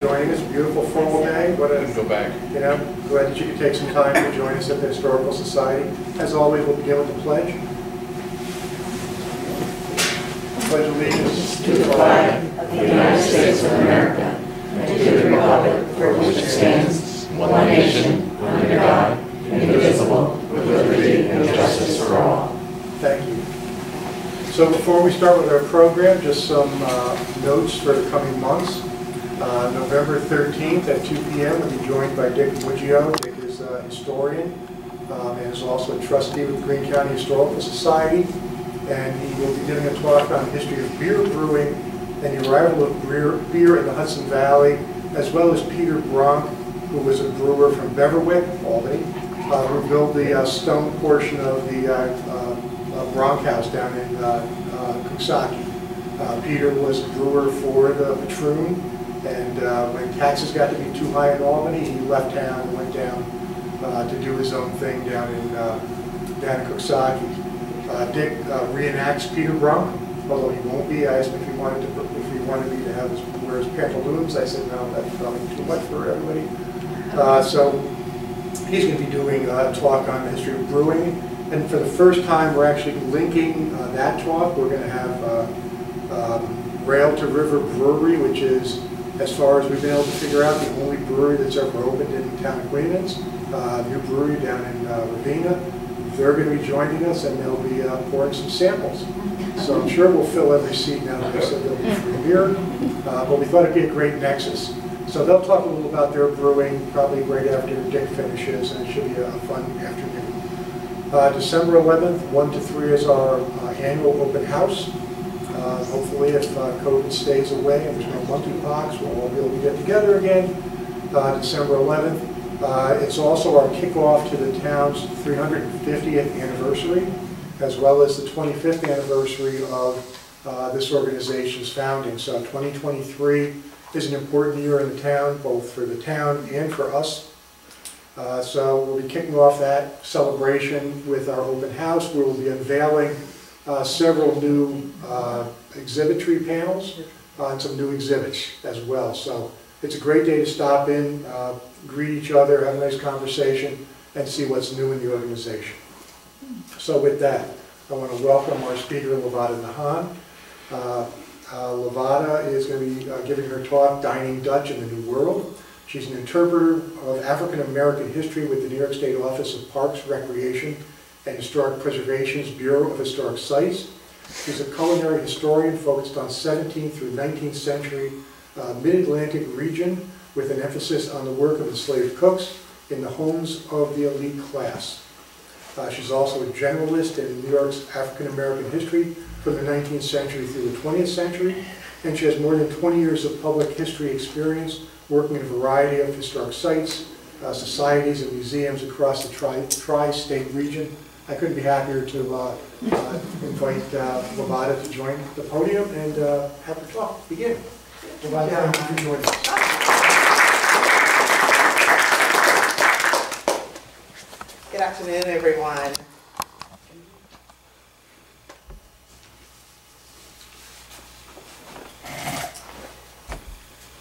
joining us, beautiful fall day, what a, Go back. you know, glad that you could take some time to join us at the Historical Society. As always, we'll begin with the pledge. Pledge allegiance to the flag of the United States of America and to the republic for which it stands, one nation, under God, indivisible, with liberty and justice for all. Thank you. So before we start with our program, just some uh, notes for the coming months. Uh, November 13th at 2 PM, we'll be joined by Dick Woodgeo. Dick is a historian um, and is also a trustee with the Greene County Historical Society. And he will be giving a talk on the history of beer brewing and the arrival of beer beer in the Hudson Valley, as well as Peter Bronck, who was a brewer from Beverwick, Albany, uh, who built the uh, stone portion of the uh, uh, Bronck House down in uh, Coxsackie. Peter was a brewer for the Patroon, and uh, when taxes got to be too high in Albany, he left town and went down uh, to do his own thing down in, uh, down in. Uh, Dick uh, reenacts Peter Bronck, although he won't be. I asked him if he wanted to, if he wanted me to have his, wear his pantaloons. I said, no, that's probably too much for everybody. Uh, So he's going to be doing a talk on the history of brewing. And for the first time, we're actually linking uh, that talk. We're going to have uh, um, Rail to River Brewery, which is, as far as we've been able to figure out, the only brewery that's ever opened in town of. Uh, New brewery down in uh, Ravena. They're going to be joining us, and they'll be uh, pouring some samples. So I'm sure we'll fill every seat now that they said there'll be free beer. Uh, But we thought it'd be a great nexus. So they'll talk a little about their brewing, probably right after Dick finishes, and it should be a fun afternoon. Uh, December 11th, 1 to 3 is our uh, annual open house. Uh, Hopefully, if uh, COVID stays away and there's no monkeypox, we'll all be able to get together again. Uh, December 11th. Uh, It's also our kickoff to the town's 350th anniversary, as well as the 25th anniversary of uh, this organization's founding. So 2023 is an important year in the town, both for the town and for us. Uh, So we'll be kicking off that celebration with our open house, we'll be unveiling uh, several new uh, exhibitry panels uh, and some new exhibits as well. So it's a great day to stop in, uh, greet each other, have a nice conversation, and see what's new in the organization. So with that, I want to welcome our speaker, Lavada Nahon. Uh, uh, Lavada is going to be giving her talk, Dining Dutch in the New World. She's an interpreter of African American history with the New York State Office of Parks, Recreation, and Historic Preservation's Bureau of Historic Sites. She's a culinary historian focused on 17th through 19th century uh, Mid-Atlantic region with an emphasis on the work of enslaved cooks in the homes of the elite class. Uh, She's also a generalist in New York's African American history from the 19th century through the 20th century, and she has more than 20 years of public history experience working in a variety of historic sites, uh, societies, and museums across the tri- tri-state region. I couldn't be happier to uh, uh, invite uh, Lavada to join the podium and uh, have her talk begin. Lavada, thank you for joining us. Good afternoon, everyone.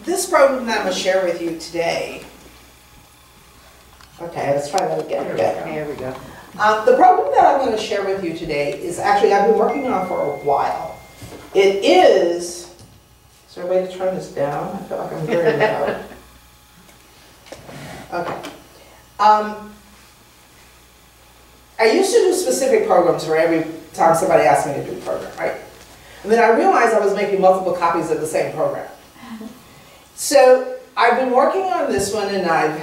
This program that I'm going to share with you today, okay, let's try that again. Good. Here we go. Uh, The program that I'm going to share with you today is actually, I've been working on for a while. It is, is there a way to turn this down? I feel like I'm very loud. Okay. Um, I used to do specific programs for every time somebody asked me to do a program, right? And then I realized I was making multiple copies of the same program. So I've been working on this one and I've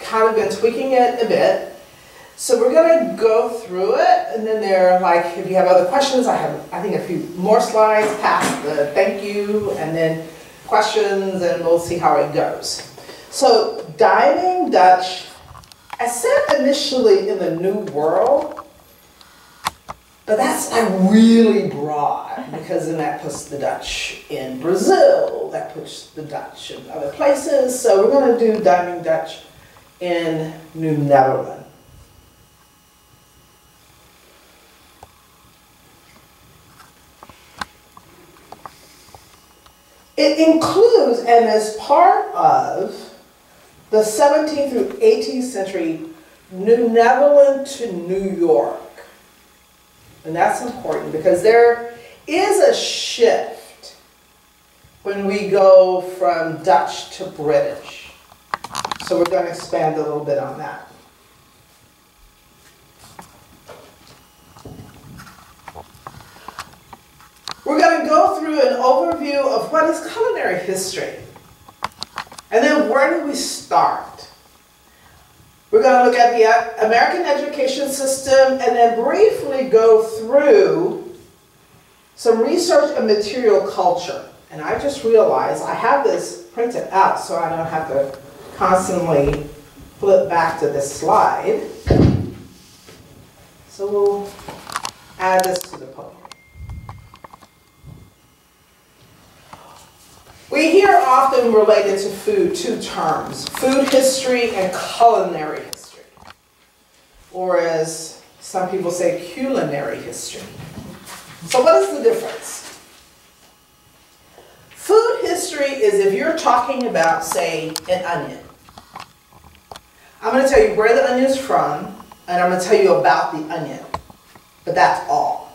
kind of been tweaking it a bit. So we're gonna go through it and then there, are like, if you have other questions, I have, I think a few more slides past the thank you and then questions and we'll see how it goes. So dining Dutch, I said initially in the New World, but that's like really broad because then that puts the Dutch in Brazil, that puts the Dutch in other places. So we're going to do dining Dutch in New Netherlands. It includes and is part of the 17th through 18th century New Netherland to New York. And that's important because there is a shift when we go from Dutch to British. So we're going to expand a little bit on that. We're going to go through an overview of what is culinary history. And then where do we start? We're going to look at the uh, American education system and then briefly go through some research and material culture. And I just realized I have this printed out so I don't have to constantly flip back to this slide. So we'll add this to the poem. We hear often related to food two terms, food history and culinary history. Or as some people say, culinary history. So what is the difference? Food history is if you're talking about, say, an onion. I'm going to tell you where the onion is from, and I'm going to tell you about the onion. But that's all.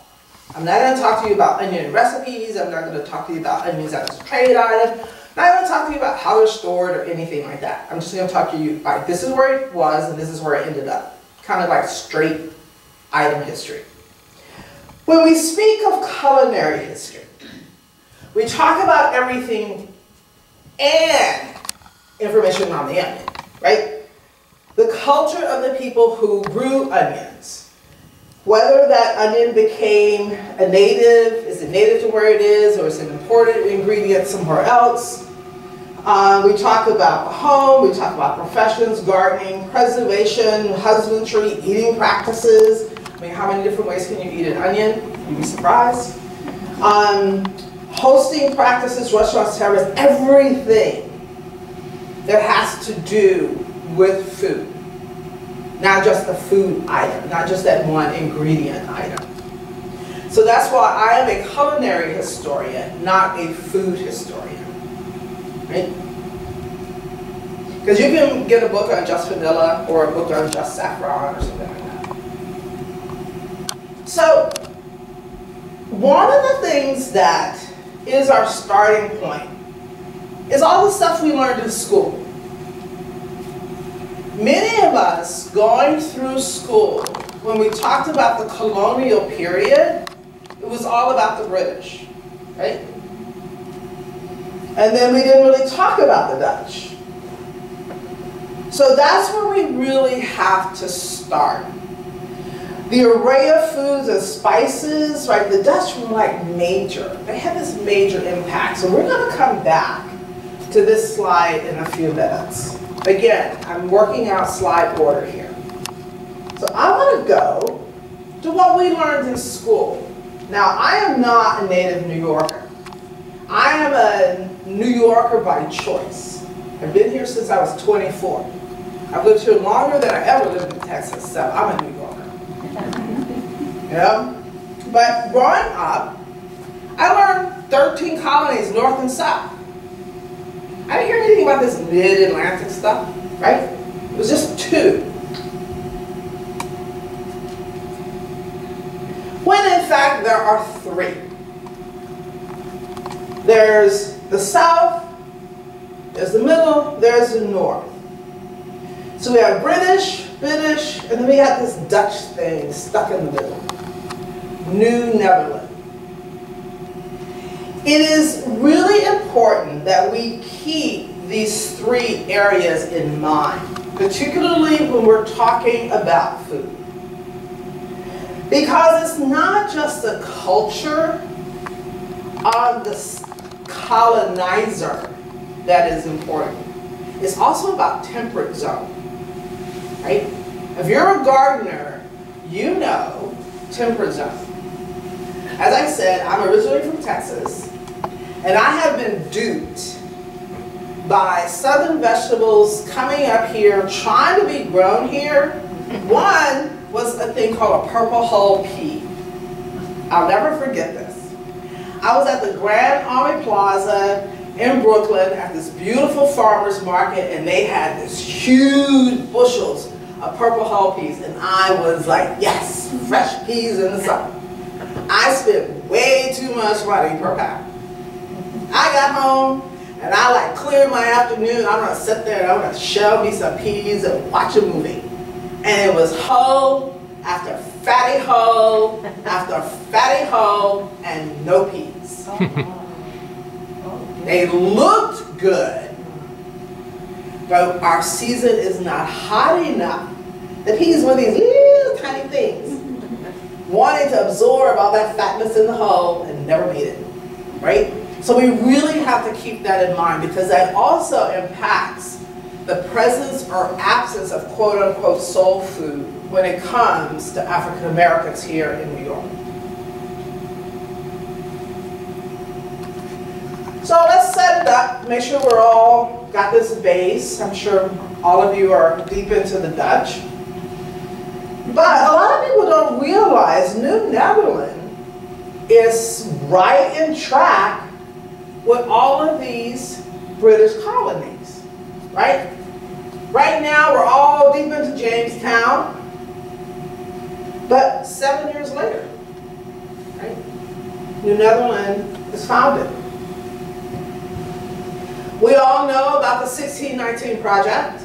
I'm not going to talk to you about onion recipes. I'm not going to talk to you about onions as a trade item. I'm not going to talk to you about how they're stored or anything like that. I'm just going to talk to you, like, this is where it was and this is where it ended up. Kind of like straight item history. When we speak of culinary history, we talk about everything and information on the onion, right? The culture of the people who grew onions whether that onion became a native, is it native to where it is, or is it an imported ingredient somewhere else? Uh, we talk about the home, we talk about professions, gardening, preservation, husbandry, eating practices. I mean, how many different ways can you eat an onion? You'd be surprised. Um, hosting practices, restaurants, taverns, everything that has to do with food. Not just a food item, not just that one ingredient item. So that's why I am a culinary historian, not a food historian. Right? Because you can get a book on just vanilla or a book on just saffron or something like that. So, one of the things that is our starting point is all the stuff we learned in school. Many of us going through school, when we talked about the colonial period, it was all about the British, right? And then we didn't really talk about the Dutch. So that's where we really have to start. The array of foods and spices, right, the Dutch were like major. They had this major impact. So we're going to come back to this slide in a few minutes. Again, I'm working out slide order here. So I want to go to what we learned in school. Now, I am not a native New Yorker. I am a New Yorker by choice. I've been here since I was 24. I've lived here longer than I ever lived in Texas, so I'm a New Yorker. Yeah. But growing up, I learned 13 colonies north and south. I didn't hear anything about this mid-Atlantic stuff, right? It was just two. When in fact there are three. There's the south, there's the middle, there's the north. So we have British, British, and then we have this Dutch thing stuck in the middle. New Netherlands. It is really important that we keep these three areas in mind, particularly when we're talking about food. Because it's not just the culture of the colonizer that is important. It's also about temperate zone, right? If you're a gardener, you know temperate zone. As I said, I'm originally from Texas, and I have been duped by southern vegetables coming up here, trying to be grown here. One was a thing called a purple hull pea. I'll never forget this. I was at the Grand Army Plaza in Brooklyn at this beautiful farmer's market and they had this huge bushels of purple hull peas and I was like, yes, fresh peas in the summer. I spent way too much money per pound. I got home and I like cleared my afternoon. I'm gonna sit there and I'm gonna shell me some peas and watch a movie. And it was hull after fatty hull after fatty hull and no peas. Uh-huh. They looked good, but our season is not hot enough. The peas were these little tiny things, wanting to absorb all that fatness in the hull and never made it, right? So we really have to keep that in mind because that also impacts the presence or absence of quote unquote soul food when it comes to African Americans here in New York. So let's set it up, make sure we're all got this base. I'm sure all of you are deep into the Dutch. But a lot of people don't realize New Netherland is right in track with all of these British colonies, right? Right now, we're all deep into Jamestown, but seven years later, right? New Netherland is founded. We all know about the 1619 project.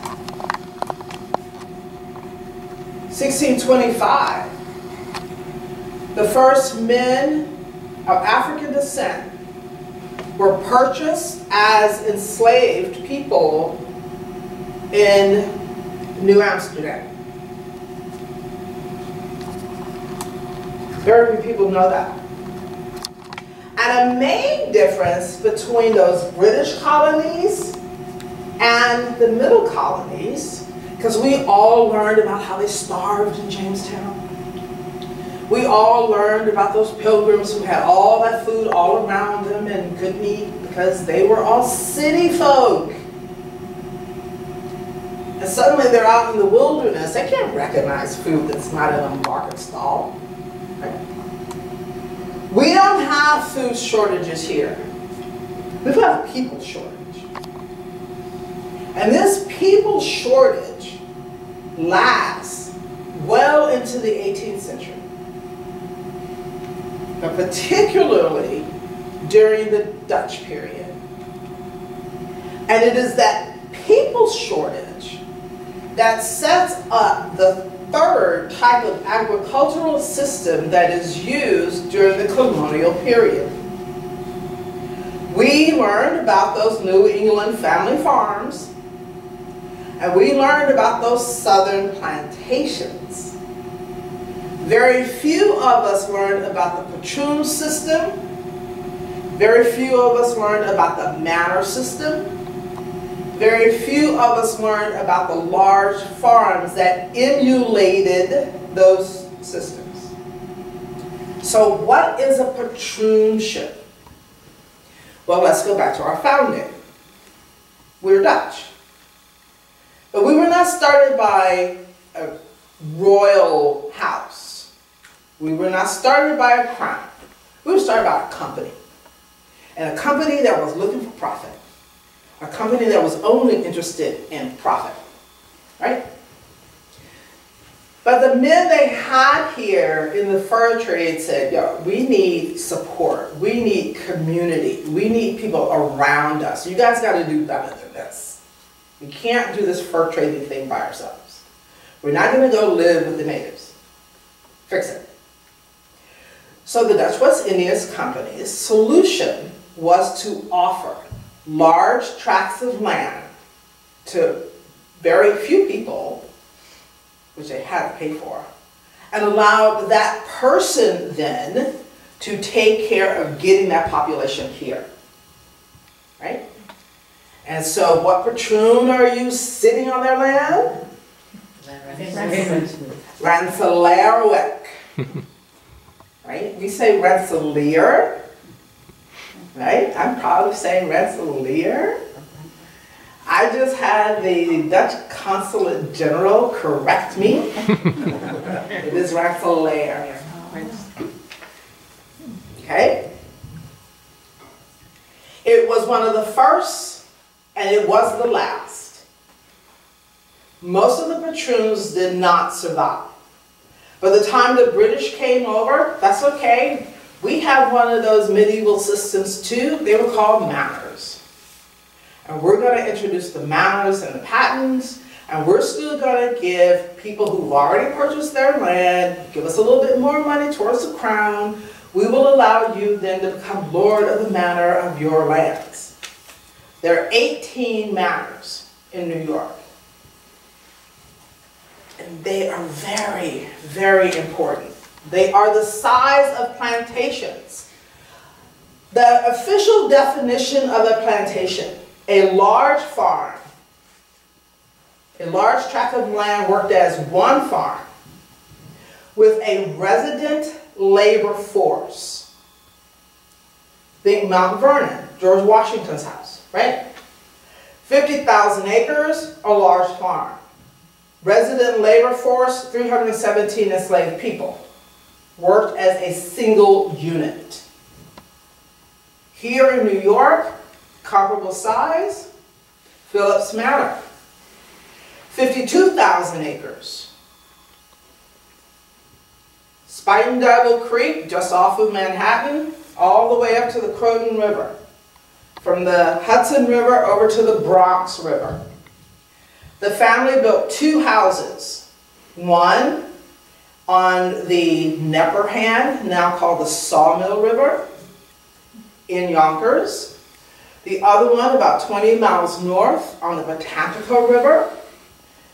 1625, the first men of African descent were purchased as enslaved people in New Amsterdam. Very few people know that. And a main difference between those British colonies and the middle colonies, because we all learned about how they starved in Jamestown. We all learned about those pilgrims who had all that food all around them and couldn't eat because they were all city folk. And suddenly they're out in the wilderness. They can't recognize food that's not in a market stall. We don't have food shortages here. We've got a people shortage. And this people shortage lasts well into the 18th century. But particularly during the Dutch period. And it is that people shortage that sets up the third type of agricultural system that is used during the colonial period. We learned about those New England family farms, and we learned about those southern plantations. Very few of us learned about the patroon system. Very few of us learned about the manor system. Very few of us learned about the large farms that emulated those systems. So what is a patroonship? Well, let's go back to our founding. We're Dutch. But we were not started by a royal house. We were not started by a crime. We were started by a company. And a company that was looking for profit a company that was only interested in profit, right? But the men they had here in the fur trade said, yo, we need support. We need community. We need people around us. You guys got to do better than this. We can't do this fur trading thing by ourselves. We're not going to go live with the natives. Fix it. So the Dutch West Indies Company's solution was to offer large tracts of land to very few people, which they had to pay for, and allowed that person then to take care of getting that population here. Right? And so what patroon are you sitting on their land? Rensselaerwyck. Right? We say Rensselaer, right? I'm proud of saying Rensselaer. I just had the Dutch Consulate General correct me. it is Rensselaer. Okay? It was one of the first, and it was the last. Most of the patroons did not survive. By the time the British came over, that's okay. We have one of those medieval systems too. They were called manors. And we're going to introduce the manors and the patents, and we're still going to give people who've already purchased their land, give us a little bit more money towards the crown. We will allow you then to become lord of the manor of your lands. There are 18 manors in New York. They are very, very important. They are the size of plantations. The official definition of a plantation, a large farm, a large tract of land worked as one farm with a resident labor force. Think Mount Vernon, George Washington's house, right? 50,000 acres, a large farm. Resident labor force, 317 enslaved people. Worked as a single unit. Here in New York, comparable size, Philipse Manor. 52,000 acres. Spuyten Creek, just off of Manhattan, all the way up to the Croton River. From the Hudson River over to the Bronx River. The family built two houses. One on the Nepperhan, now called the Sawmill River, in Yonkers. The other one about 20 miles north on the Pocantico River,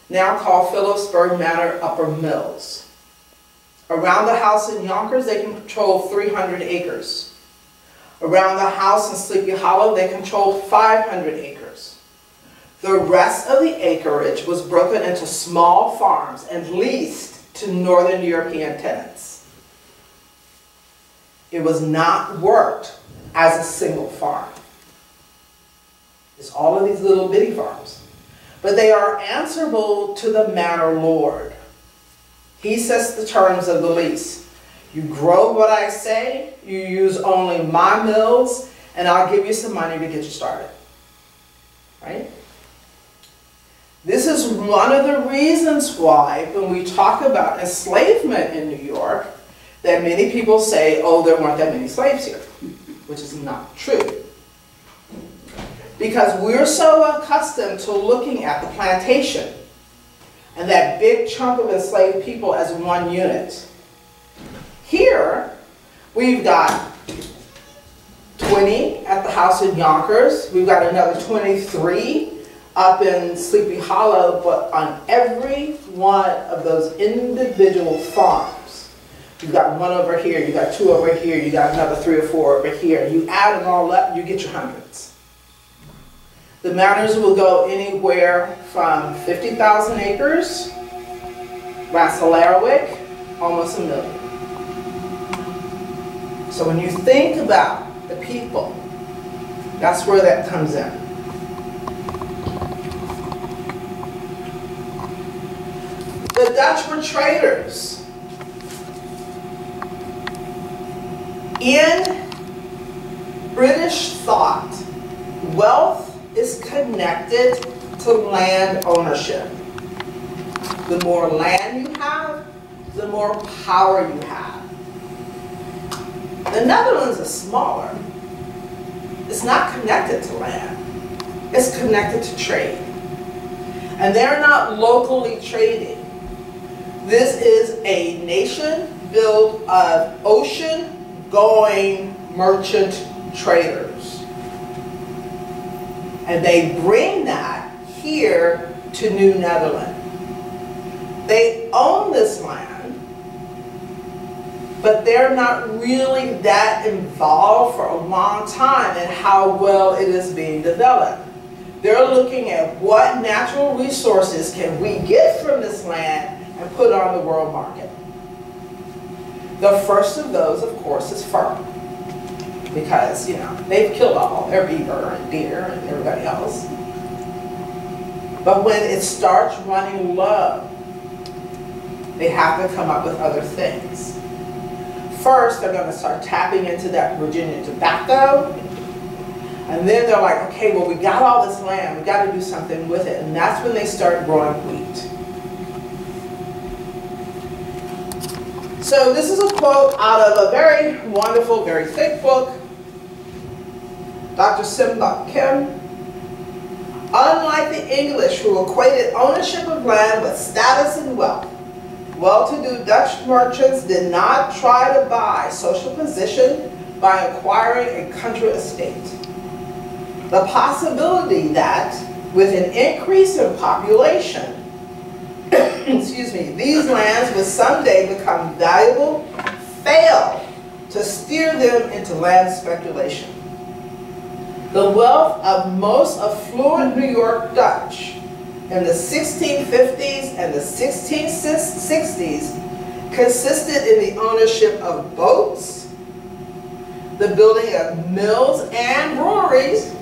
now called Philipsburg Manor Upper Mills. Around the house in Yonkers, they controlled 300 acres. Around the house in Sleepy Hollow, they controlled 500 acres. The rest of the acreage was broken into small farms and leased to Northern European tenants. It was not worked as a single farm. It's all of these little bitty farms. But they are answerable to the manor lord. He sets the terms of the lease. You grow what I say, you use only my mills, and I'll give you some money to get you started. Right? This is one of the reasons why, when we talk about enslavement in New York, that many people say, oh, there weren't that many slaves here, which is not true. Because we're so accustomed to looking at the plantation and that big chunk of enslaved people as one unit. Here, we've got 20 at the house in Yonkers. We've got another 23 up in Sleepy Hollow, but on every one of those individual farms, you've got one over here, you got two over here, you got another three or four over here. You add them all up, you get your hundreds. The manors will go anywhere from 50,000 acres, Rensselaerwyck, almost a million. So when you think about the people, that's where that comes in. The Dutch were traders. In British thought, wealth is connected to land ownership. The more land you have, the more power you have. The Netherlands is smaller. It's not connected to land. It's connected to trade. And they're not locally trading. This is a nation built of ocean-going merchant traders. And they bring that here to New Netherland. They own this land, but they're not really that involved for a long time in how well it is being developed. They're looking at what natural resources can we get from this land and put on the world market. The first of those, of course, is fur because, you know, they've killed all their beaver and deer and everybody else. But when it starts running low, they have to come up with other things. First, they're going to start tapping into that Virginia tobacco. And then they're like, okay, well, we got all this land, we got to do something with it. And that's when they start growing wheat. So this is a quote out of a very wonderful, very thick book. Dr. Sung Bok Kim. Unlike the English who equated ownership of land with status and wealth, well-to-do Dutch merchants did not try to buy social position by acquiring a country estate. The possibility that, with an increase in population, excuse me, these lands would someday become valuable, failed to steer them into land speculation. The wealth of most affluent New York Dutch in the 1650s and the 1660s consisted in the ownership of boats, the building of mills and breweries,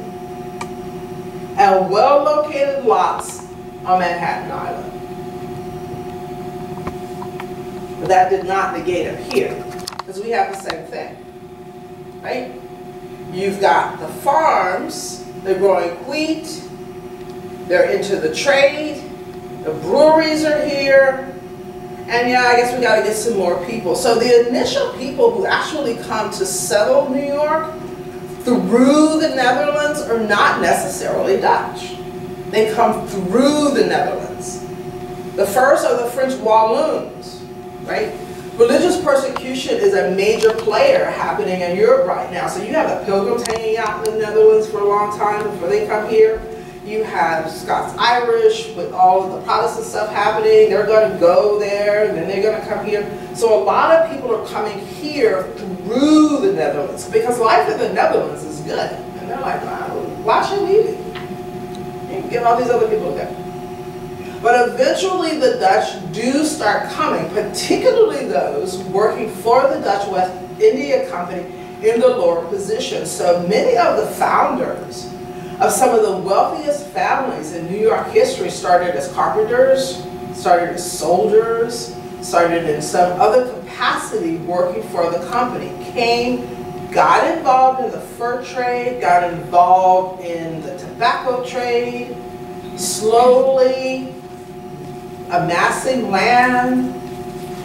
and well-located lots on Manhattan Island. But that did not negate up here, because we have the same thing, right? You've got the farms, they're growing wheat, they're into the trade, the breweries are here, and yeah, I guess we gotta get some more people. So the initial people who actually come to settle New York through the Netherlands are not necessarily Dutch. They come through the Netherlands. The first are the French Walloons, right? Religious persecution is a major player happening in Europe right now. So you have the pilgrims hanging out in the Netherlands for a long time before they come here. You have Scots Irish with all of the Protestant stuff happening. They're going to go there, and then they're going to come here. So a lot of people are coming here through the Netherlands because life in the Netherlands is good. And they're like, wow, why should we? You get all these other people there. But eventually the Dutch do start coming, particularly those working for the Dutch West India Company in the lower position. So many of the founders of some of the wealthiest families in New York history started as carpenters, started as soldiers, started in some other capacity working for the company, came, got involved in the fur trade, got involved in the tobacco trade, slowly amassing land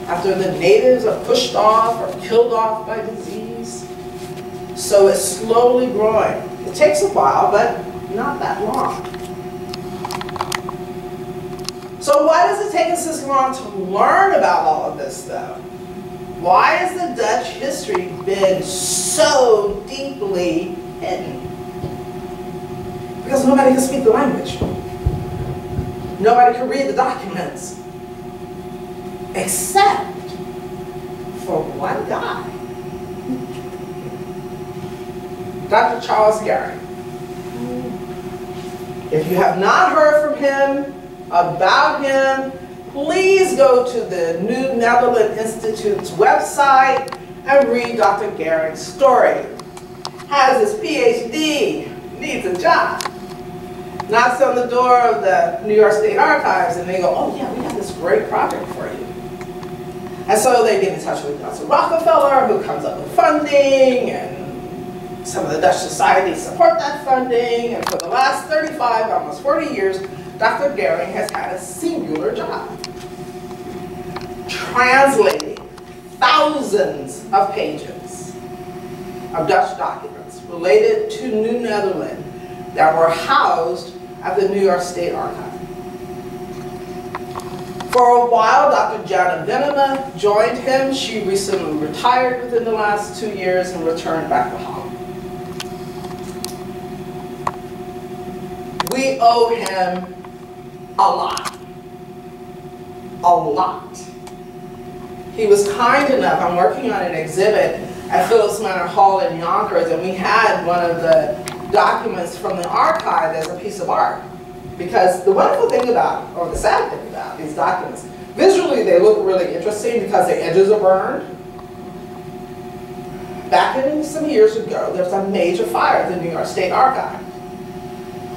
after the natives are pushed off or killed off by disease. So it's slowly growing. It takes a while, but not that long. So why does it take us this long to learn about all of this though? Why has the Dutch history been so deeply hidden? Because nobody can speak the language. Nobody can read the documents. Except for one guy. Dr. Charles Gehring. If you have not heard from him, about him, please go to the New Netherland Institute's website and read Dr. Gehring's story. Has his PhD, needs a job. Knocks on the door of the New York State Archives and they go, oh yeah, we have this great project for you. And so they get in touch with Nelson Rockefeller, who comes up with funding, and some of the Dutch societies support that funding, and for the last 35, almost 40 years, Dr. Gehring has had a singular job. Translating thousands of pages of Dutch documents related to New Netherland that were housed at the New York State Archive. For a while, Dr. Jana Venema joined him. She recently retired within the last two years and returned back to Holland. We owe him a lot. A lot. He was kind enough, I'm working on an exhibit at Philipse Manor Hall in Yonkers, and we had one of the documents from the archive as a piece of art. Because the wonderful thing about, or the sad thing about these documents, visually they look really interesting because the edges are burned. Back in some years ago, there was a major fire at the New York State Archive.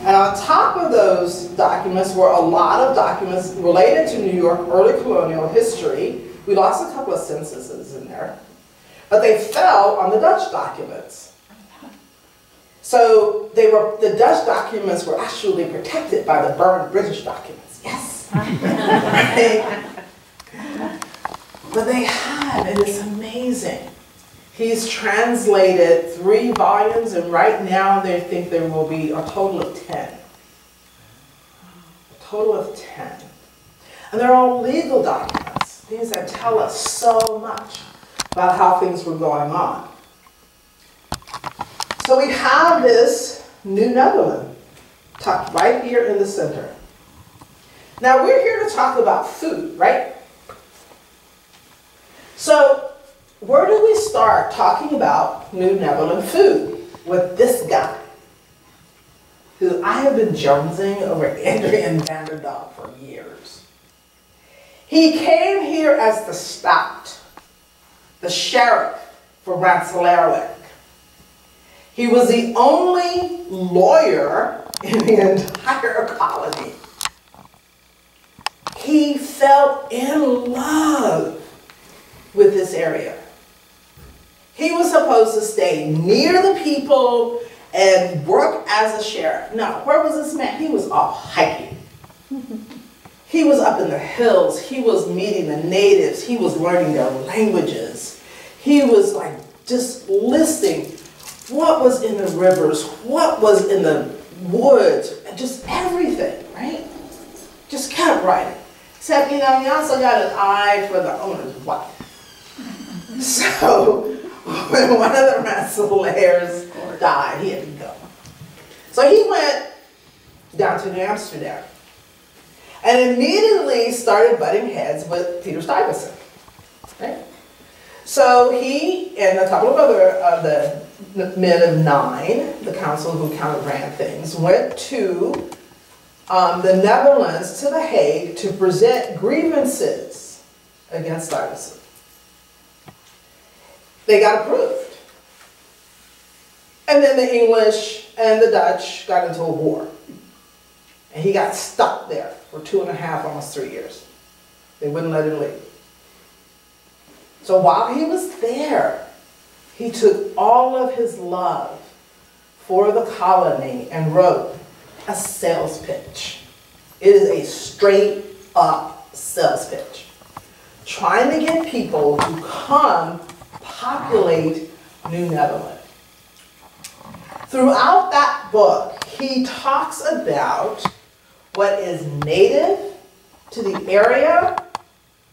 And on top of those documents were a lot of documents related to New York early colonial history. We lost a couple of censuses in there. But they fell on the Dutch documents. So they were, the Dutch documents were actually protected by the burned British documents. Yes. but they have, and it's amazing. He's translated three volumes, and right now they think there will be a total of 10. A total of 10. And they're all legal documents, things that tell us so much about how things were going on. So we have this New Netherland tucked right here in the center. Now we're here to talk about food, right? So where do we start talking about New Netherland food? With this guy, who I have been jonesing over Adrian van der Donck for years. He came here as the schout, the sheriff for Rensselaerwyck. He was the only lawyer in the entire colony. He fell in love with this area. He was supposed to stay near the people and work as a sheriff. Now, where was this man? He was off hiking. he was up in the hills. He was meeting the natives. He was learning their languages. He was like just listing what was in the rivers, what was in the woods, and just everything, right? Just kept writing. Except, you know, he also got an eye for the owner's wife. So when one of the Rensselaers died, he had to go. So he went down to New Amsterdam and immediately started butting heads with Peter Stuyvesant. Right? So he and a couple of other of the men of nine, the council who kind of ran things, went to um, the Netherlands to The Hague to present grievances against Stuyvesant they got approved. And then the English and the Dutch got into a war. And he got stuck there for two and a half, almost three years. They wouldn't let him leave. So while he was there, he took all of his love for the colony and wrote a sales pitch. It is a straight up sales pitch. Trying to get people to come populate New Netherland. Throughout that book, he talks about what is native to the area,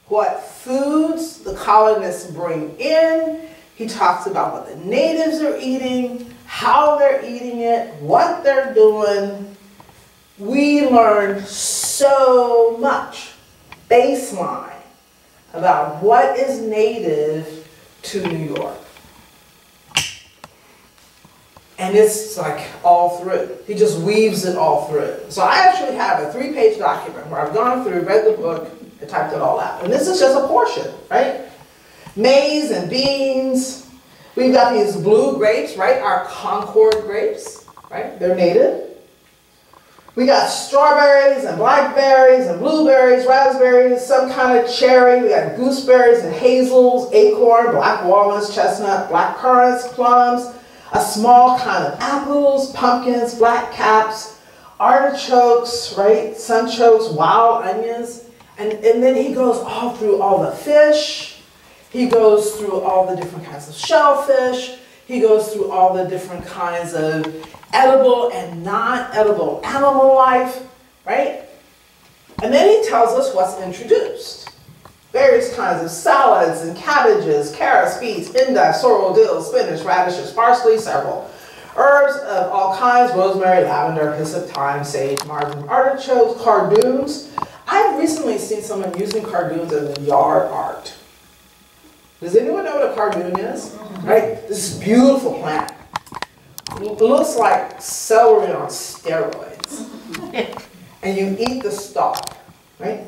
what foods the colonists bring in. He talks about what the natives are eating, how they're eating it, what they're doing. We learn so much baseline about what is native to New York. And it's like all through. He just weaves it all through. So I actually have a three-page document where I've gone through, read the book, and typed it all out. And this is just a portion, right? Maize and beans. We've got these blue grapes, right? Our Concord grapes, right? They're native. We got strawberries and blackberries and blueberries, raspberries, some kind of cherry. We got gooseberries and hazels, acorn, black walnuts, chestnut, black currants, plums, a small kind of apples, pumpkins, black caps, artichokes, right? Sunchokes, wild onions. And, and then he goes all through all the fish. He goes through all the different kinds of shellfish. He goes through all the different kinds of edible and non-edible animal life, right? And then he tells us what's introduced. Various kinds of salads and cabbages, carrots, beets, endive, sorrel, dill, spinach, radishes, parsley, several. Herbs of all kinds, rosemary, lavender, hyssop, thyme, sage, marjoram, artichokes, cardoons. I've recently seen someone using cardoons as a yard art. Does anyone know what a cardoon is? Right? This is beautiful plant. It looks like celery on steroids. and you eat the stalk, right?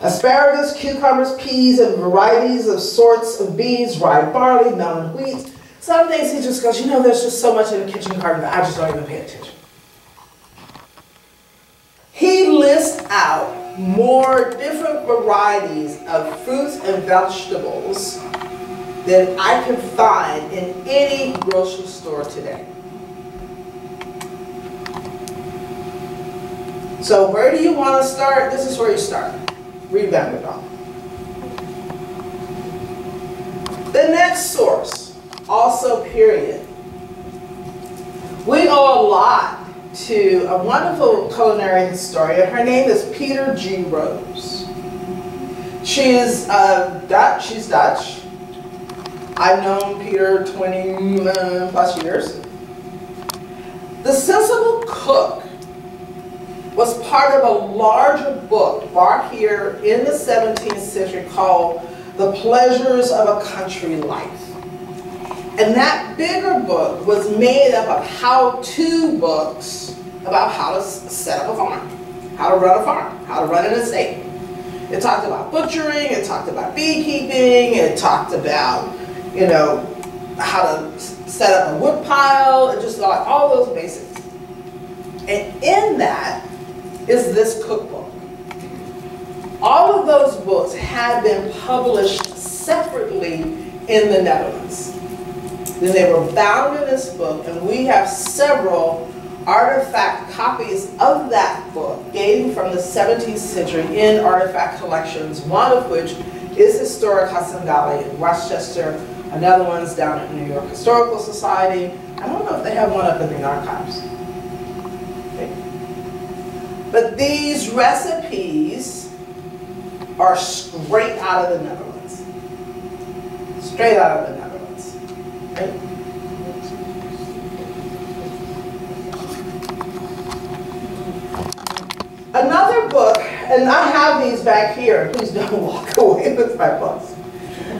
Asparagus, cucumbers, peas, and varieties of sorts of beans, rye barley, melon, wheat. Some days he just goes, you know, there's just so much in the kitchen garden that I just don't even pay attention. He lists out more different varieties of fruits and vegetables than I can find in any grocery store today. So where do you want to start? This is where you start. Read van der Donck. The next source, also period. We owe a lot to a wonderful culinary historian. Her name is Peter G. Rose. She is uh, Dutch. She's Dutch. I've known Peter 20 uh, plus years. The Sensible Cook was part of a larger book brought here in the 17th century called The Pleasures of a Country Life. And that bigger book was made up of how-to books about how to set up a farm, how to run a farm, how to run an estate. It talked about butchering, it talked about beekeeping, it talked about, you know, how to set up a wood pile, it just like all those basics. And in that is this cookbook. All of those books had been published separately in the Netherlands. Then they were bound in this book, and we have several artifact copies of that book dating from the 17th century in artifact collections, one of which is Historic Hassengale in Westchester, another one's down at New York Historical Society. I don't know if they have one up in the archives. Okay. But these recipes are straight out of the Netherlands. Straight out of the Netherlands. Another book, and I have these back here, please don't walk away with my books.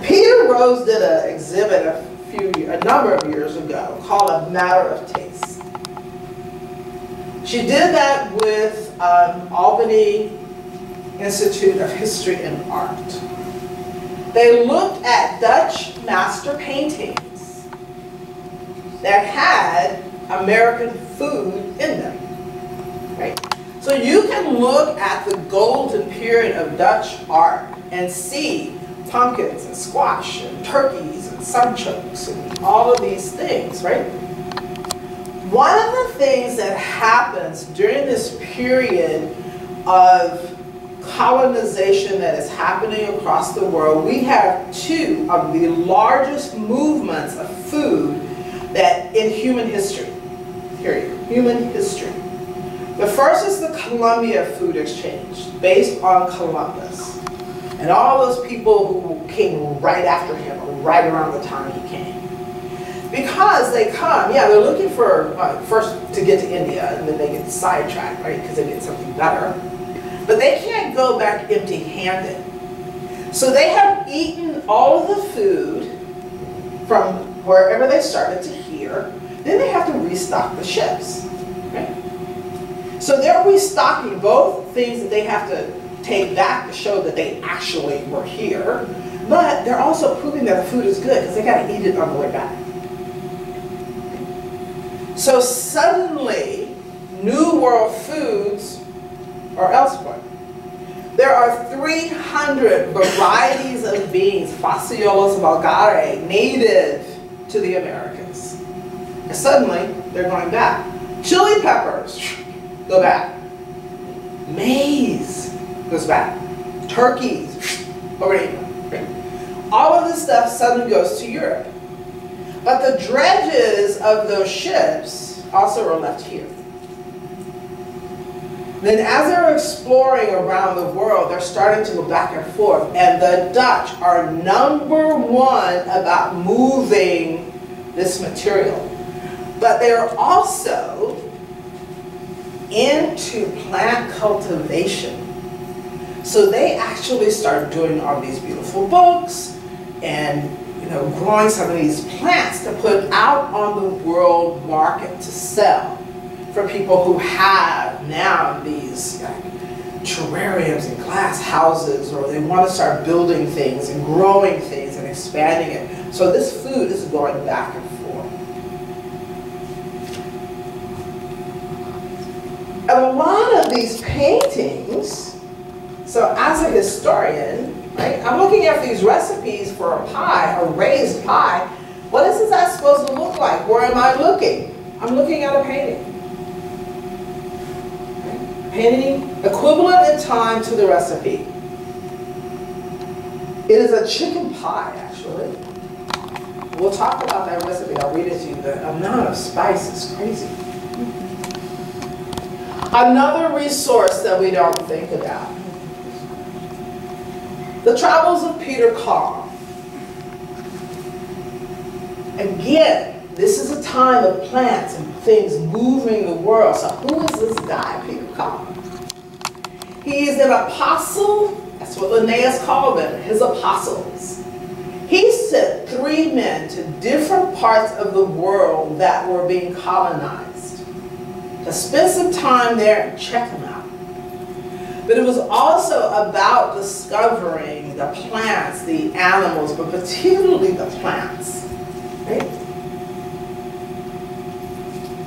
Peter Rose did an exhibit a few, a number of years ago called A Matter of Taste. She did that with um, Albany Institute of History and Art. They looked at Dutch master paintings that had American food in them, right? So you can look at the golden period of Dutch art and see pumpkins and squash and turkeys and sunchokes and all of these things, right? One of the things that happens during this period of colonization that is happening across the world, we have two of the largest movements of food that in human history, period, human history. The first is the Columbian Food Exchange, based on Columbus. And all those people who came right after him, right around the time he came. Because they come, yeah, they're looking for, uh, first to get to India, and then they get sidetracked, right, because they get something better. But they can't go back empty-handed. So they have eaten all of the food from wherever they started to here, then they have to restock the ships, right? So they're restocking both things that they have to take back to show that they actually were here, but they're also proving that the food is good because they got to eat it on the way back. So suddenly, New World foods are elsewhere. There are 300 varieties of beans, Phaseolus vulgare, native to the Americas. And suddenly, they're going back. Chili peppers, go back. Maize goes back. Turkeys, over to. All of this stuff suddenly goes to Europe. But the dredges of those ships also are left here. Then as they're exploring around the world, they're starting to go back and forth. And the Dutch are number one about moving this material. But they're also into plant cultivation. So they actually start doing all these beautiful books and you know, growing some of these plants to put out on the world market to sell for people who have now these like, terrariums and glass houses or they want to start building things and growing things and expanding it. So this food is going back and forth. And a lot of these paintings, so as a historian, right, I'm looking at these recipes for a pie, a raised pie. What is that supposed to look like? Where am I looking? I'm looking at a painting. penny, equivalent in time to the recipe. It is a chicken pie, actually. We'll talk about that recipe, I'll read it to you. The amount of spice is crazy. Another resource that we don't think about. The Travels of Peter Kalm. Again, this is a time of plants and things moving the world. So who is this guy, Peter Kalm? He is an apostle. That's what Linnaeus called him, his apostles. He sent three men to different parts of the world that were being colonized spend some time there and check them out. But it was also about discovering the plants, the animals, but particularly the plants. Right?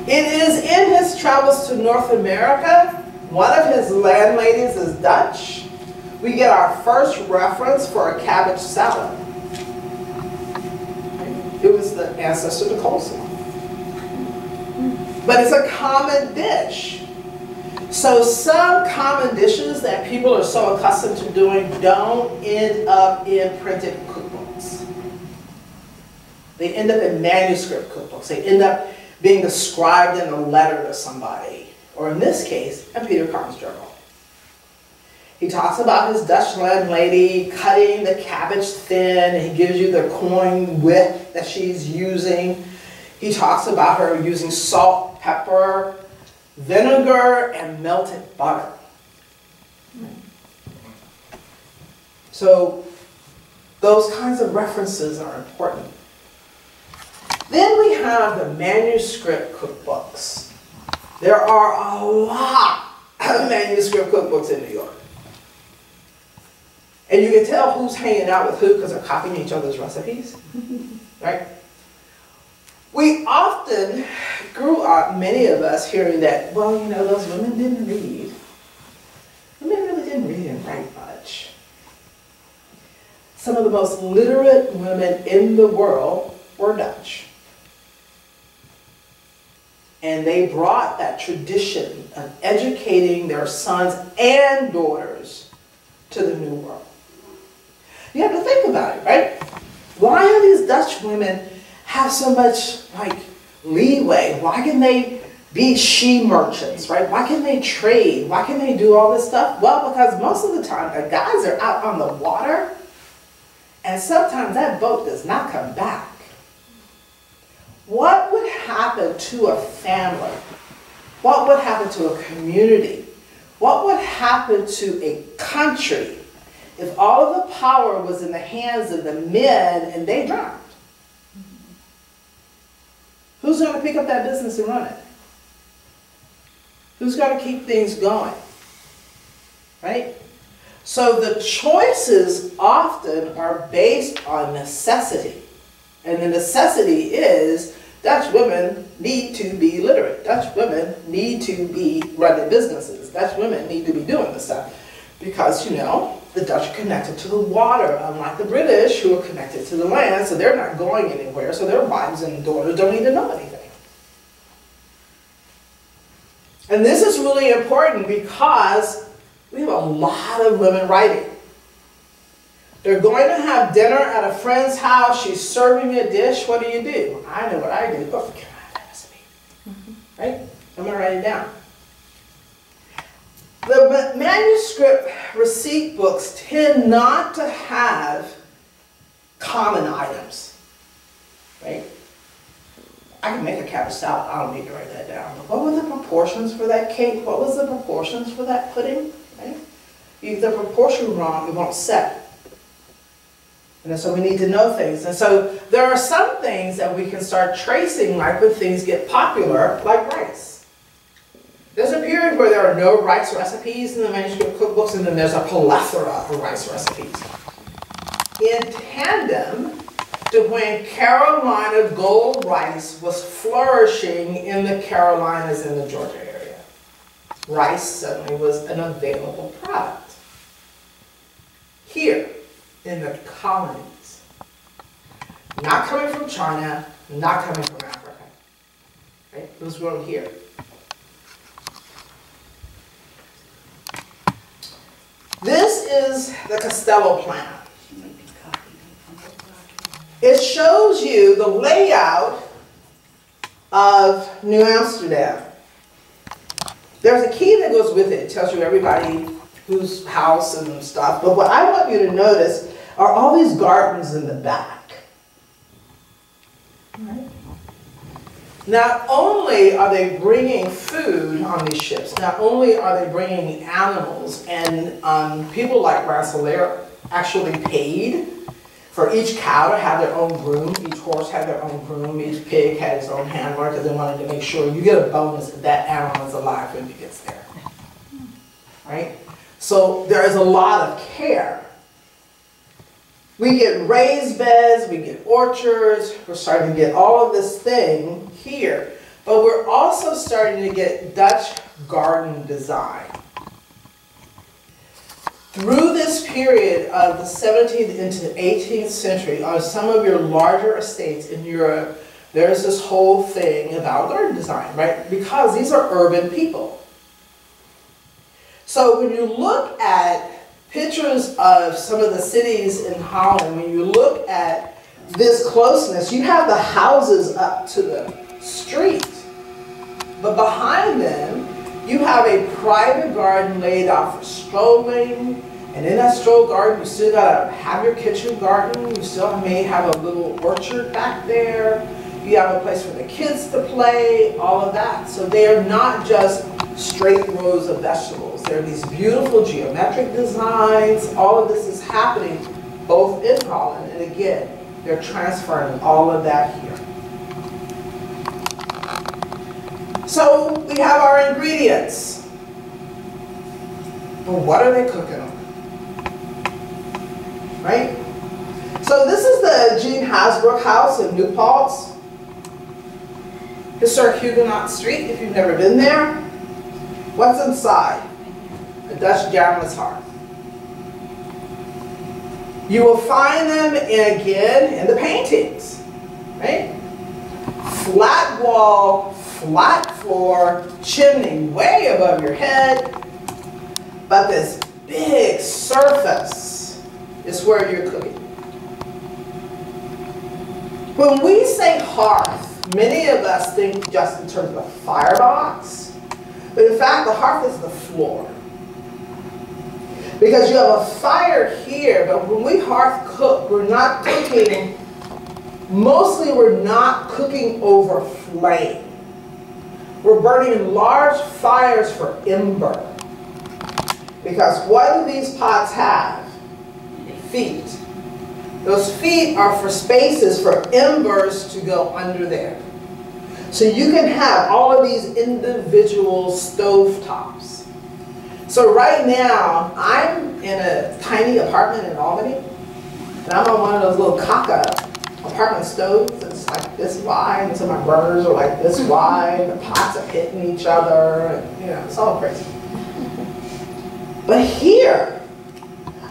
It is in his travels to North America, one of his landladies is Dutch. We get our first reference for a cabbage salad. It was the ancestor to coleslaw. But it's a common dish. So some common dishes that people are so accustomed to doing don't end up in printed cookbooks. They end up in manuscript cookbooks. They end up being described in a letter to somebody, or in this case, in Peter Kalm's journal. He talks about his Dutch landlady cutting the cabbage thin, and he gives you the coin width that she's using. He talks about her using salt, pepper, vinegar, and melted butter. So those kinds of references are important. Then we have the manuscript cookbooks. There are a lot of manuscript cookbooks in New York. And you can tell who's hanging out with who because they're copying each other's recipes, right? We often grew up, many of us, hearing that, well, you know, those women didn't read. Women really didn't read and write much. Some of the most literate women in the world were Dutch. And they brought that tradition of educating their sons and daughters to the New World. You have to think about it, right? Why are these Dutch women have so much like leeway? Why can they be she merchants, right? Why can they trade? Why can they do all this stuff? Well, because most of the time the guys are out on the water and sometimes that boat does not come back. What would happen to a family? What would happen to a community? What would happen to a country if all of the power was in the hands of the men and they drowned? Who's going to pick up that business and run it? Who's going to keep things going? Right? So the choices often are based on necessity. And the necessity is Dutch women need to be literate. Dutch women need to be running businesses. Dutch women need to be doing this stuff. Because, you know, the Dutch are connected to the water, unlike the British who are connected to the land, so they're not going anywhere, so their wives and daughters don't need to know anything. And this is really important because we have a lot of women writing. They're going to have dinner at a friend's house. She's serving a dish. What do you do? I know what I do. Oh, can I have that recipe? Mm-hmm. Right? I'm going to write it down. The manuscript receipt books tend not to have common items. Right? I can make a cabbage salad. I don't need to write that down. But What were the proportions for that cake? What was the proportions for that pudding? Right? If the proportion wrong, it won't set. And so we need to know things. And so there are some things that we can start tracing, like when things get popular, like rice. There's a period where there are no rice recipes in the manuscript cookbooks, and then there's a plethora of rice recipes. In tandem to when Carolina gold rice was flourishing in the Carolinas and the Georgia area. Rice suddenly was an available product. Here, in the colonies. Not coming from China, not coming from Africa. Right? It was grown here. Is the Castello plan. It shows you the layout of New Amsterdam. There's a key that goes with it. It tells you everybody whose house and stuff. But what I want you to notice are all these gardens in the back. Not only are they bringing food on these ships, not only are they bringing animals, and um, people like Rensselaer actually paid for each cow to have their own groom, each horse had their own groom, each pig had its own handler because they wanted to make sure you get a bonus if that animal is alive when it gets there. Right? So there is a lot of care. We get raised beds, we get orchards, we're starting to get all of this thing here, but we're also starting to get Dutch garden design. Through this period of the 17th into 18th century, on some of your larger estates in Europe, there's this whole thing about garden design, right? Because these are urban people. So when you look at pictures of some of the cities in Holland, when you look at this closeness, you have the houses up to the street. But behind them, you have a private garden laid out for strolling. And in that stroll garden, you still gotta have your kitchen garden. You still may have a little orchard back there. You have a place for the kids to play, all of that. So they are not just straight rows of vegetables. There are these beautiful geometric designs. All of this is happening both in Holland, and again, they're transferring all of that here. So we have our ingredients. But what are they cooking on? Right? So this is the Jean Hasbrouck house in New Paltz. Historic Huguenot Street, if you've never been there. What's inside? A Dutch jambless hearth. You will find them in, again in the paintings, right? Flat wall, flat floor, chimney way above your head, but this big surface is where you're cooking. When we say hearth, many of us think just in terms of a firebox, but in fact the hearth is the floor. Because you have a fire here, but when we hearth cook, we're not cooking, mostly we're not cooking over flame. We're burning large fires for ember. Because what do these pots have? Feet. Those feet are for spaces for embers to go under there. So you can have all of these individual stove tops. So right now, I'm in a tiny apartment in Albany, and I'm on one of those little Kaka apartment stoves. It's like this wide, and so my burners are like this wide, the pots are hitting each other, and you know, it's all crazy. But here,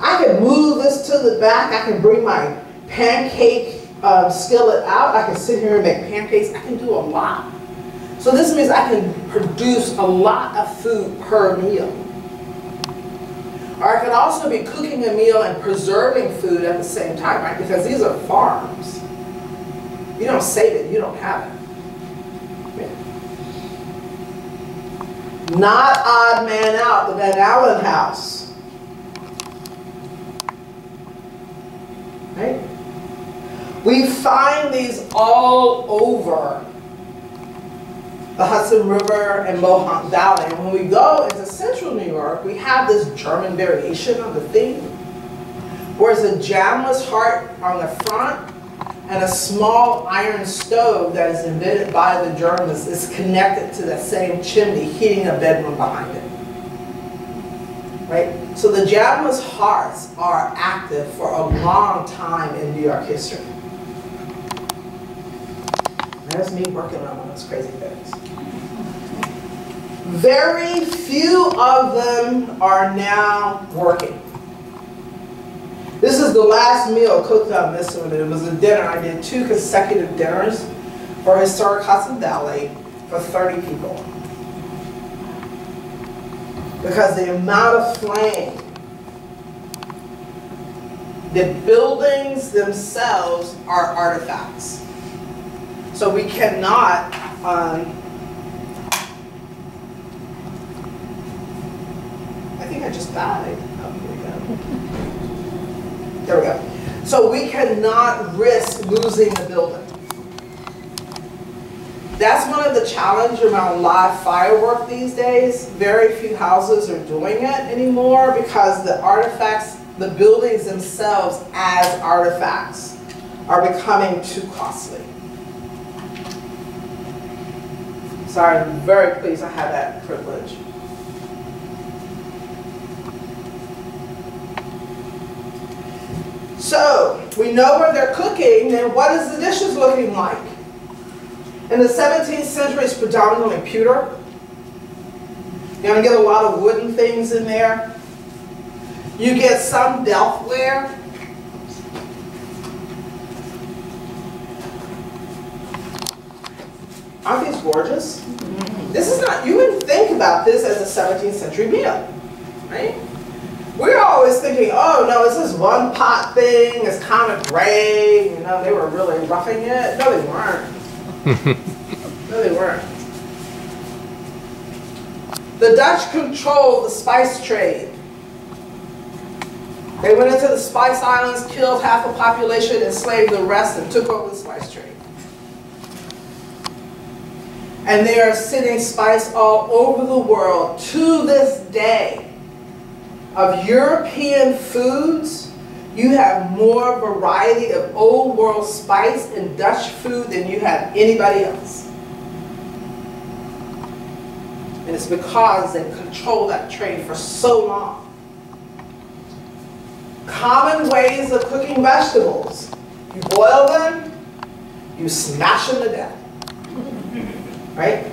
I can move this to the back, I can bring my pancake um, skillet out, I can sit here and make pancakes, I can do a lot. So this means I can produce a lot of food per meal. Or I could also be cooking a meal and preserving food at the same time, right? Because these are farms. You don't save it, you don't have it. Not odd man out, the Van Alen house. Right? We find these all over the Hudson River and Mohawk Valley. And when we go into central New York, we have this German variation of the theme, where it's a jambless hearth on the front and a small iron stove that is invented by the Germans is connected to the same chimney, heating a bedroom behind it. Right? So the jambless hearths are active for a long time in New York history. There's me working on those crazy things. Very few of them are now working. This is the last meal cooked on this one. It was a dinner. I did two consecutive dinners for Historic Hudson Valley for 30 people. Because the amount of flame The buildings themselves are artifacts. So we cannot, um, I think I just died. Oh, we. There we go. So we cannot risk losing the building. That's one of the challenges around live firework these days. Very few houses are doing it anymore because the artifacts, the buildings themselves as artifacts are becoming too costly. So I'm very pleased I had that privilege. So, we know where they're cooking, then what is the dishes looking like? In the 17th century, it's predominantly pewter. You're going to get a lot of wooden things in there. You get some delftware. Aren't these gorgeous? This is not, you wouldn't think about this as a 17th century meal, right? We're always thinking, oh no, it's this one pot thing, it's kind of gray, you know, they were really roughing it. No, they weren't. no, they weren't. The Dutch controlled the spice trade. They went into the Spice Islands, killed half the population, enslaved the rest, and took over the spice trade. And they are sending spice all over the world to this day. Of European foods, you have more variety of old world spice and Dutch food than you have anybody else. And it's because they control that trade for so long. Common ways of cooking vegetables. You boil them, you smash them to death. Right?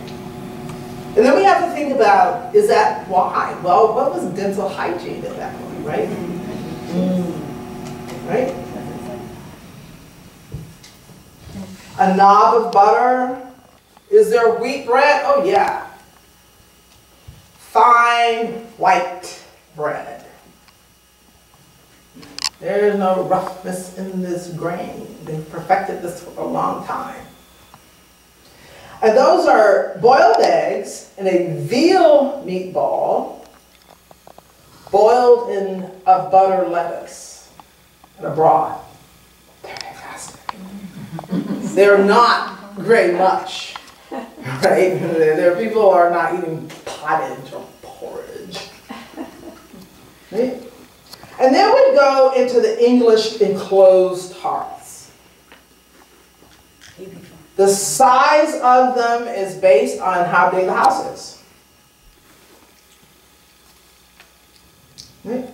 And then we have to think about, is that why? Well, what was dental hygiene at that point, right? Mm. Right? A knob of butter. Is there wheat bread? Oh yeah. Fine white bread. There's no roughness in this grain. They've perfected this for a long time. And those are boiled eggs and a veal meatball boiled in a butter lettuce and a broth. They're fantastic. They're not very much, right? There people who are not eating pottage or porridge. Right? And then we go into the English enclosed hearths. The size of them is based on how big the house is. Right?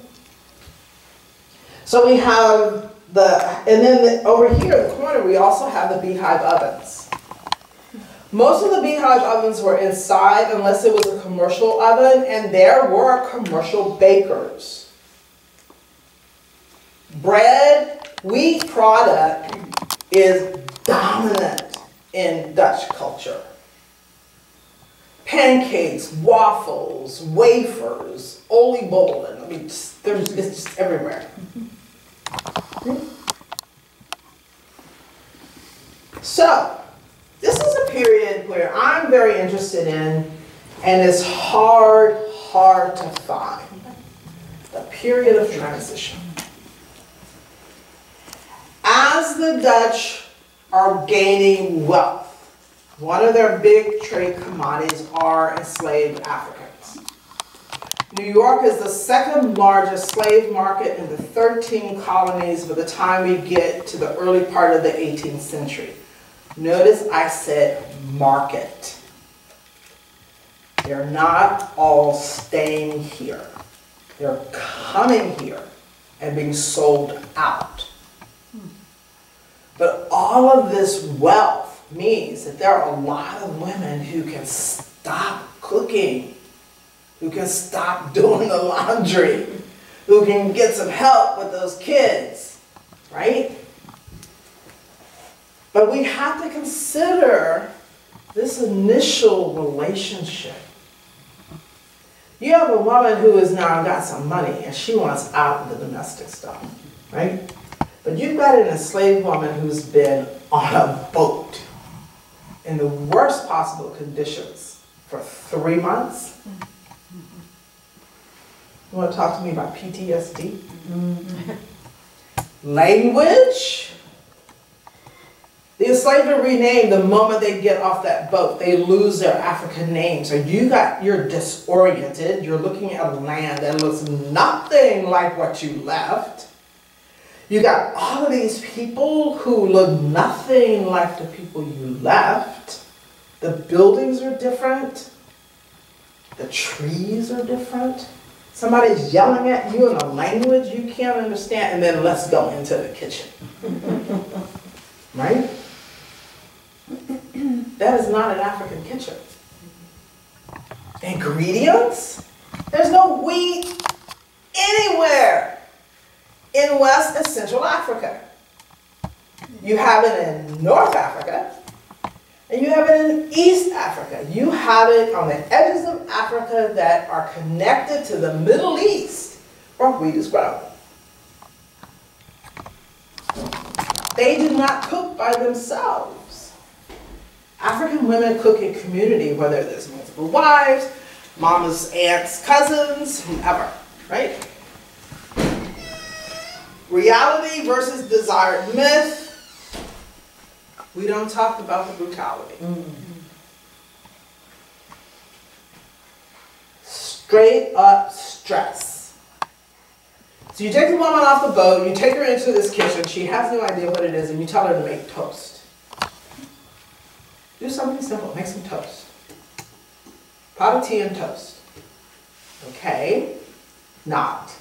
So we have the, and then the, over here in the corner, we also have the beehive ovens. Most of the beehive ovens were inside unless it was a commercial oven, and there were commercial bakers. Bread, wheat product is dominant in Dutch culture. Pancakes, waffles, wafers, oliebollen, I mean, just, there's, it's just everywhere. So, this is a period where I'm very interested in, and it's hard, hard to find. The period of transition. As the Dutch are gaining wealth, one of their big trade commodities are enslaved Africans. New York is the second largest slave market in the 13 colonies by the time we get to the early part of the 18th century. Notice I said market. They're not all staying here. They're coming here and being sold out. But all of this wealth means that there are a lot of women who can stop cooking, who can stop doing the laundry, who can get some help with those kids, right? But we have to consider this initial relationship. You have a woman who has now got some money and she wants out of the domestic stuff. right? But you've got an enslaved woman who's been on a boat in the worst possible conditions for three months. You want to talk to me about PTSD? Mm-hmm. Language. The enslaved are renamed the moment they get off that boat. They lose their African name. So you got you're disoriented. You're looking at a land that looks nothing like what you left. You got all of these people who look nothing like the people you left. The buildings are different. The trees are different. Somebody's yelling at you in a language you can't understand, and then let's go into the kitchen. right? That is not an African kitchen. Ingredients? There's no wheat anywhere in West and Central Africa. You have it in North Africa, and you have it in East Africa. You have it on the edges of Africa that are connected to the Middle East where wheat is grown. They do not cook by themselves. African women cook in community, whether there's multiple wives, mamas, aunts, cousins, whoever, right? Reality versus desired myth. We don't talk about the brutality. Straight up stress. So you take the woman off the boat, you take her into this kitchen, she has no idea what it is, and you tell her to make toast. Do something simple, make some toast. Pot of tea and toast. Okay? Not.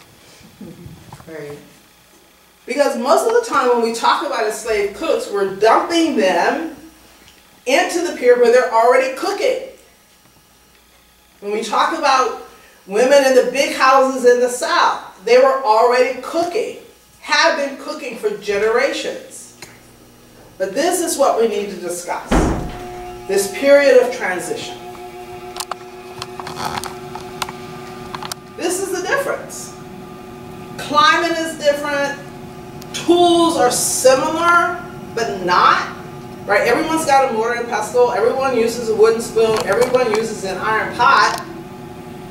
Right. Because most of the time when we talk about enslaved cooks, we're dumping them into the period where they're already cooking. When we talk about women in the big houses in the South, they were already cooking, have been cooking for generations. But this is what we need to discuss this period of transition. This is the difference. Climate is different, tools are similar, but not. Right? Everyone's got a mortar and pestle, everyone uses a wooden spoon, everyone uses an iron pot,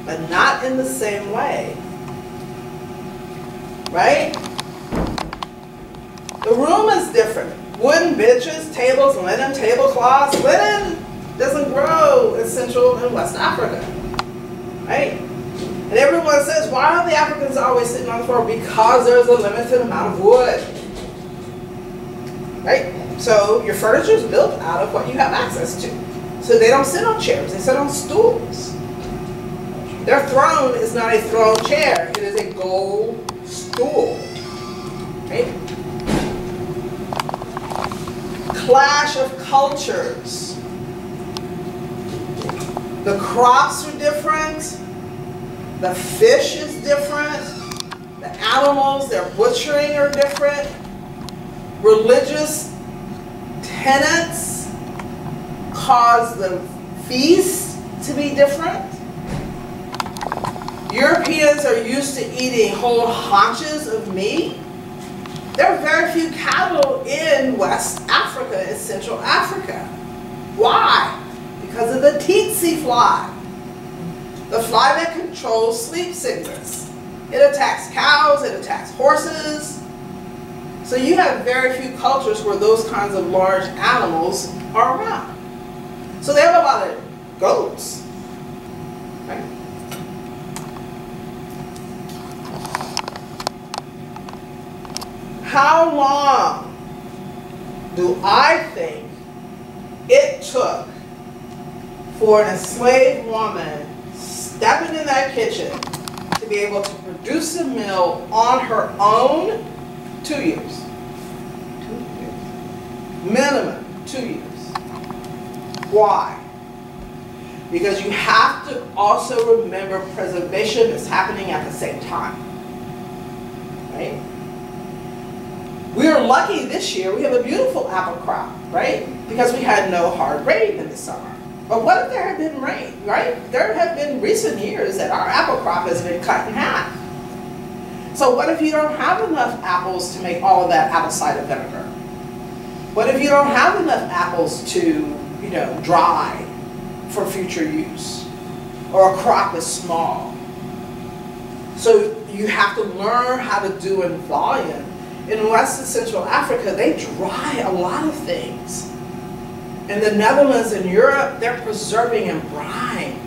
but not in the same way. Right? The room is different. Wooden benches, tables, linen, tablecloths. Linen doesn't grow in Central and West Africa. Right? And everyone says, why are the Africans always sitting on the floor? Because there's a limited amount of wood. Right? So your furniture is built out of what you have access to. So they don't sit on chairs, they sit on stools. Their throne is not a throne chair, it is a gold stool. Right? Clash of cultures. The crops are different. The fish is different. The animals they're butchering are different. Religious tenets cause the feast to be different. Europeans are used to eating whole haunches of meat. There are very few cattle in West Africa and Central Africa. Why? Because of the tsetse fly the fly that controls sleep sickness. It attacks cows, it attacks horses. So you have very few cultures where those kinds of large animals are around. So they have a lot of goats. Right? How long do I think it took for an enslaved woman stepping in that kitchen to be able to produce a meal on her own, two years. Two years. Minimum, two years. Why? Because you have to also remember preservation is happening at the same time. Right? We are lucky this year, we have a beautiful apple crop, right? Because we had no hard rain in the summer. But what if there had been rain, right? There have been recent years that our apple crop has been cut in half. So what if you don't have enough apples to make all of that apple cider vinegar? What if you don't have enough apples to, you know, dry for future use? Or a crop is small. So you have to learn how to do in volume. In West and Central Africa, they dry a lot of things. In the Netherlands and Europe, they're preserving in brine.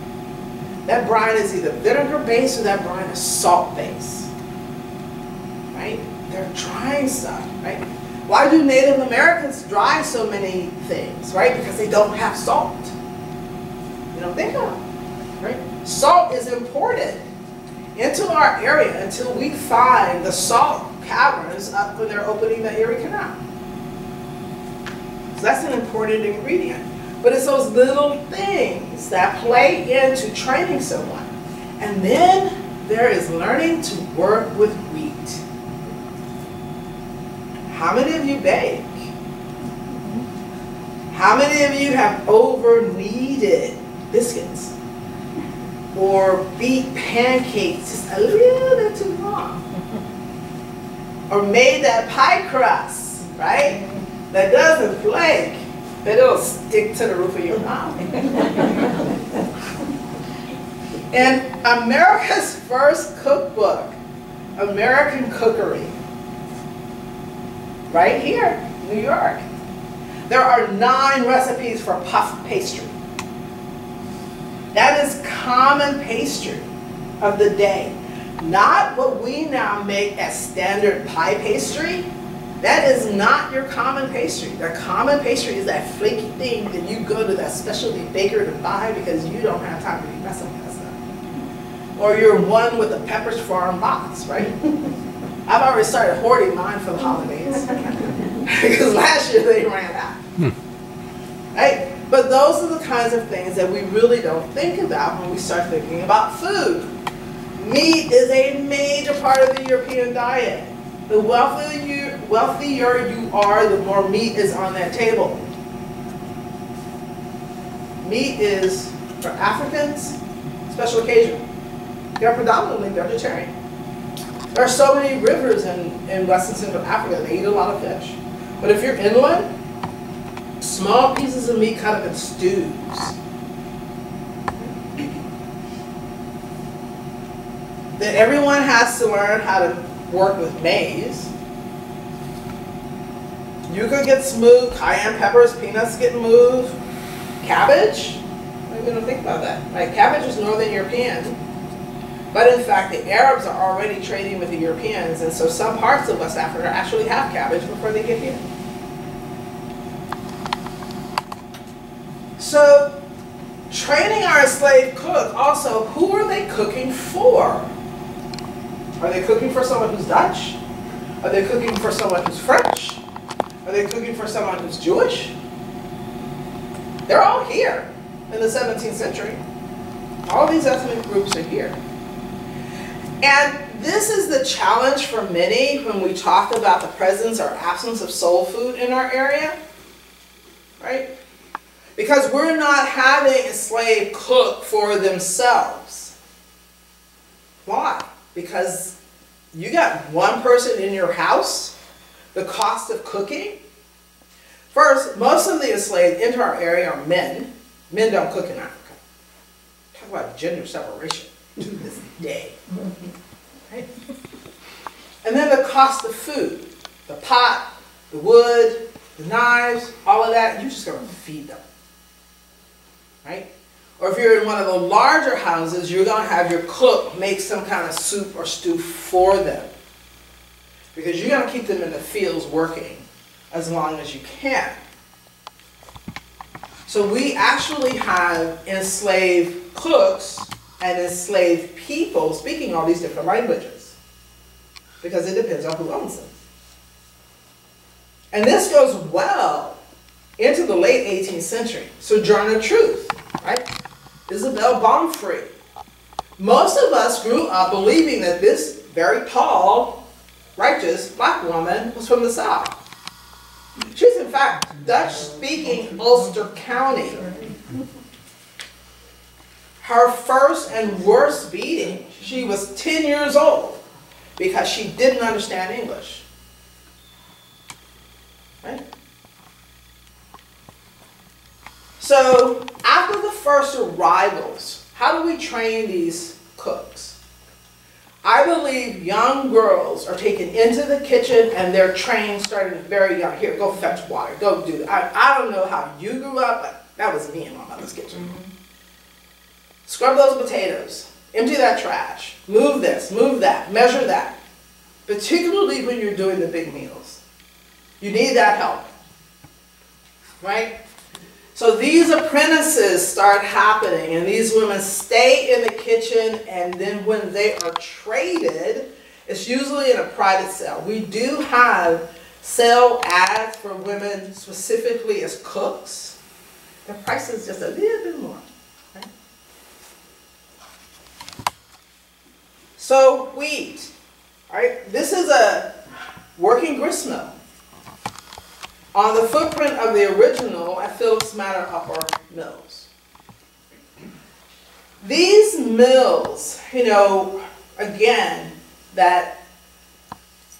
That brine is either vinegar based or that brine is salt based. Right? They're drying stuff, right? Why do Native Americans dry so many things, right? Because they don't have salt. You don't think of it, right? Salt is imported into our area until we find the salt caverns up when they're opening the Erie Canal. That's an important ingredient. But it's those little things that play into training someone. And then there is learning to work with wheat. How many of you bake? How many of you have over kneaded biscuits? Or beat pancakes just a little bit too long? Or made that pie crust, right? That doesn't flake, but it'll stick to the roof of your mouth. In America's first cookbook, American Cookery, right here, New York, there are nine recipes for puff pastry. That is common pastry of the day. Not what we now make as standard pie pastry. That is not your common pastry. The common pastry is that flaky thing that you go to that specialty baker to buy because you don't have time to be messing with that stuff. Or you're one with a Pepperidge Farm box, right? I've already started hoarding mine for the holidays. because last year they ran out. Hmm. Right? But those are the kinds of things that we really don't think about when we start thinking about food. Meat is a major part of the European diet. The wealthier you, wealthier you are, the more meat is on that table. Meat is, for Africans, special occasion. They're predominantly vegetarian. There are so many rivers in, in West and Central Africa, they eat a lot of fish. But if you're inland, small pieces of meat cut up in stews. Then everyone has to learn how to work with maize. Yuca gets moved, cayenne peppers, peanuts get moved, cabbage. Going to think about that. Right? Cabbage is Northern European. But in fact, the Arabs are already trading with the Europeans, and so some parts of West Africa actually have cabbage before they get here. So, training our slave cook also, who are they cooking for? Are they cooking for someone who's Dutch? Are they cooking for someone who's French? Are they cooking for someone who's Jewish? They're all here in the 17th century. All these ethnic groups are here. And this is the challenge for many when we talk about the presence or absence of soul food in our area, right? Because we're not having a slave cook for themselves. Why? Because you got one person in your house, the cost of cooking. First, most of the enslaved into our area are men. Men don't cook in Africa. Talk about gender separation to this day. Right? And then the cost of food, the pot, the wood, the knives, all of that, you're just going to feed them. Right? Or if you're in one of the larger houses, you're going to have your cook make some kind of soup or stew for them. Because you're going to keep them in the fields working as long as you can. So we actually have enslaved cooks and enslaved people speaking all these different languages. Because it depends on who owns them. And this goes well into the late 18th century. Sojourner Truth, right? Isabel Baumfree. Most of us grew up believing that this very tall, righteous black woman was from the South. She's in fact Dutch-speaking Ulster County. Her first and worst beating, she was 10 years old because she didn't understand English. Right? So after the first arrivals, how do we train these cooks? I believe young girls are taken into the kitchen and they're trained starting very young. Here, go fetch water. Go do that. I, I don't know how you grew up, but that was me in my mother's kitchen. Mm-hmm. Scrub those potatoes. Empty that trash. Move this, move that, measure that. Particularly when you're doing the big meals. You need that help. Right? So these apprentices start happening, and these women stay in the kitchen, and then when they are traded, it's usually in a private sale. We do have sale ads for women specifically as cooks. The price is just a little bit more. right? So wheat, right? This is a working grist mill on the footprint of the original at Philipse Manor Upper Mills. These mills, you know, again, that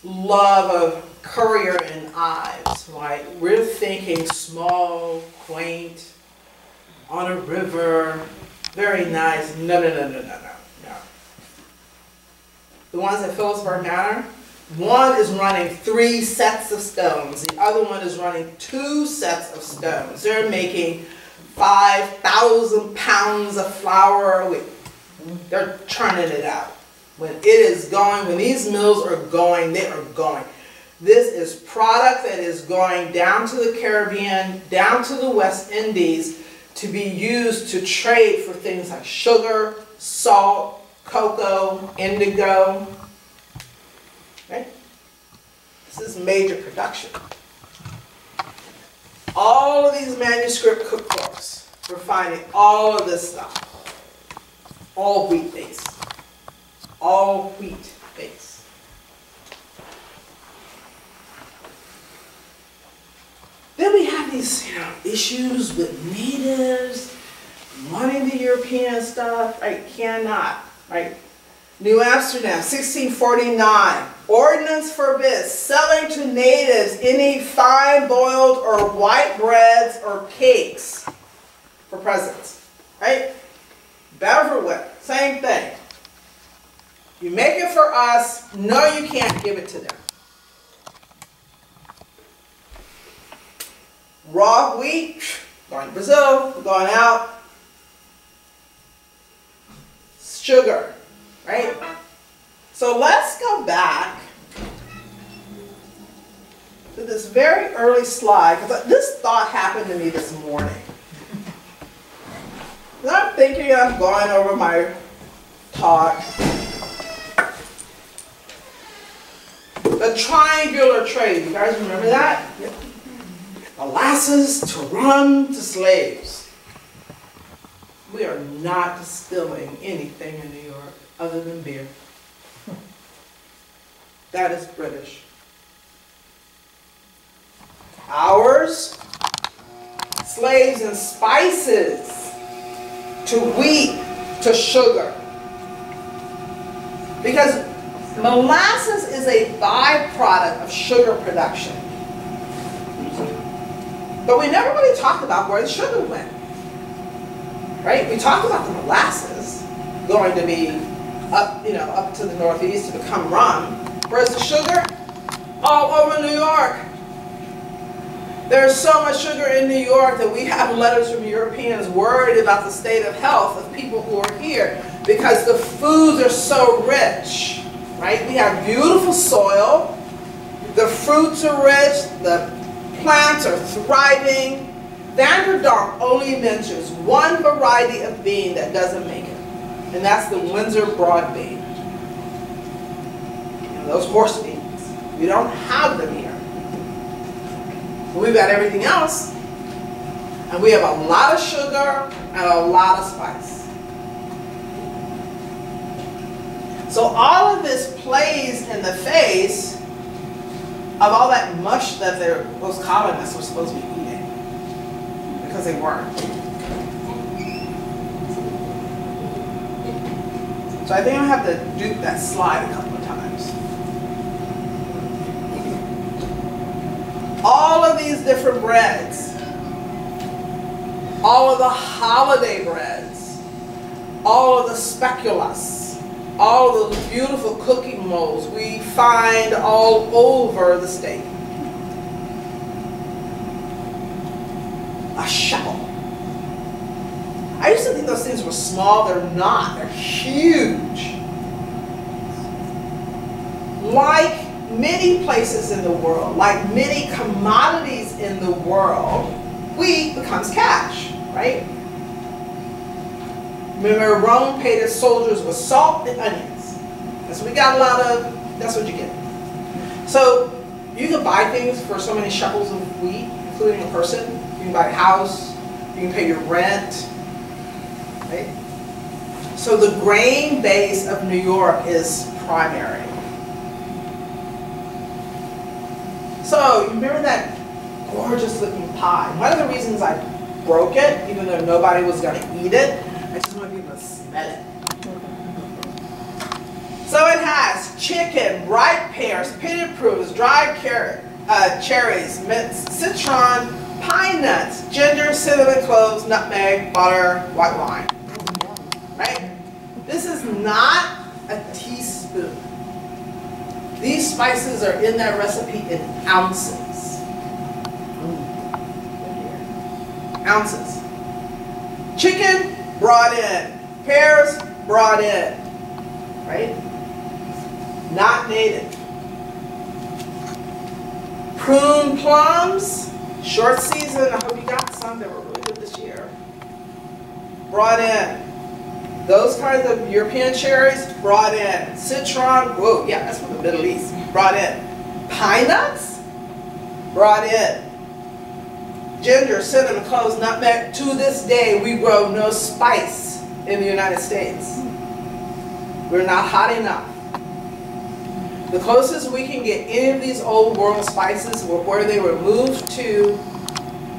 love of Currier and Ives, right? We're thinking small, quaint, on a river, very nice. No, no, no, no, no, no, no. The ones at Philipsburg Manor, one is running three sets of stones. The other one is running two sets of stones. They're making 5,000 pounds of flour a week. They're churning it out. When it is going, when these mills are going, they are going. This is product that is going down to the Caribbean, down to the West Indies to be used to trade for things like sugar, salt, cocoa, indigo? This is major production. All of these manuscript cookbooks, we're finding all of this stuff. All wheat based. All wheat based. Then we have these you know, issues with natives wanting the European stuff. I cannot. Right? New Amsterdam, 1649. Ordinance forbids selling to natives any fine boiled or white breads or cakes for presents. Right? Beverwick, same thing. You make it for us, no you can't give it to them. Raw wheat, going to Brazil, going out. Sugar, right? So let's go back to this very early slide, because this thought happened to me this morning. And I'm thinking, I'm going over my talk. The triangular trade, you guys remember that? Molasses to rum to slaves. We are not distilling anything in New York other than beer. That is British. Ours, slaves and spices, to wheat, to sugar. Because molasses is a byproduct of sugar production. But we never really talked about where the sugar went. Right? We talked about the molasses going to be up, you know, up to the northeast to become rum. Where's the sugar? All over New York. There's so much sugar in New York that we have letters from Europeans worried about the state of health of people who are here because the foods are so rich, right? We have beautiful soil, the fruits are rich, the plants are thriving. van der Donck only mentions one variety of bean that doesn't make and that's the Windsor broad bean. And those horse beans. We don't have them here. We've got everything else, and we have a lot of sugar and a lot of spice. So all of this plays in the face of all that mush that those colonists were supposed to be eating, because they weren't. So I think I have to do that slide a couple of times. All of these different breads, all of the holiday breads, all of the speculaas, all of those beautiful cooking molds we find all over the state. A shovel. I used to think those things were small. They're not. They're huge. Like many places in the world, like many commodities in the world, wheat becomes cash, right? Remember, Rome paid its soldiers with salt and onions. So we got a lot of, that's what you get. So you can buy things for so many shekels of wheat, including a person. You can buy a house, you can pay your rent, right? So the grain base of New York is primary. So you remember that gorgeous looking pie? One of the reasons I broke it, even though nobody was going to eat it, I just wanted people to smell it. So it has chicken, ripe pears, pitted prunes, dried carrot, uh, cherries, mints, citron, pine nuts, ginger, cinnamon, cloves, nutmeg, butter, white wine. This is not a teaspoon. These spices are in that recipe in ounces. Ounces. Chicken brought in. Pears brought in. Right? Not native. Prune plums, short season. I hope you got some. that were really good this year. Brought in. Those kinds of European cherries brought in. Citron, whoa, yeah, that's from the Middle East. Brought in. Pine nuts brought in. Ginger, cinnamon, cloves, nutmeg. To this day, we grow no spice in the United States. We're not hot enough. The closest we can get any of these old world spices were where they were moved to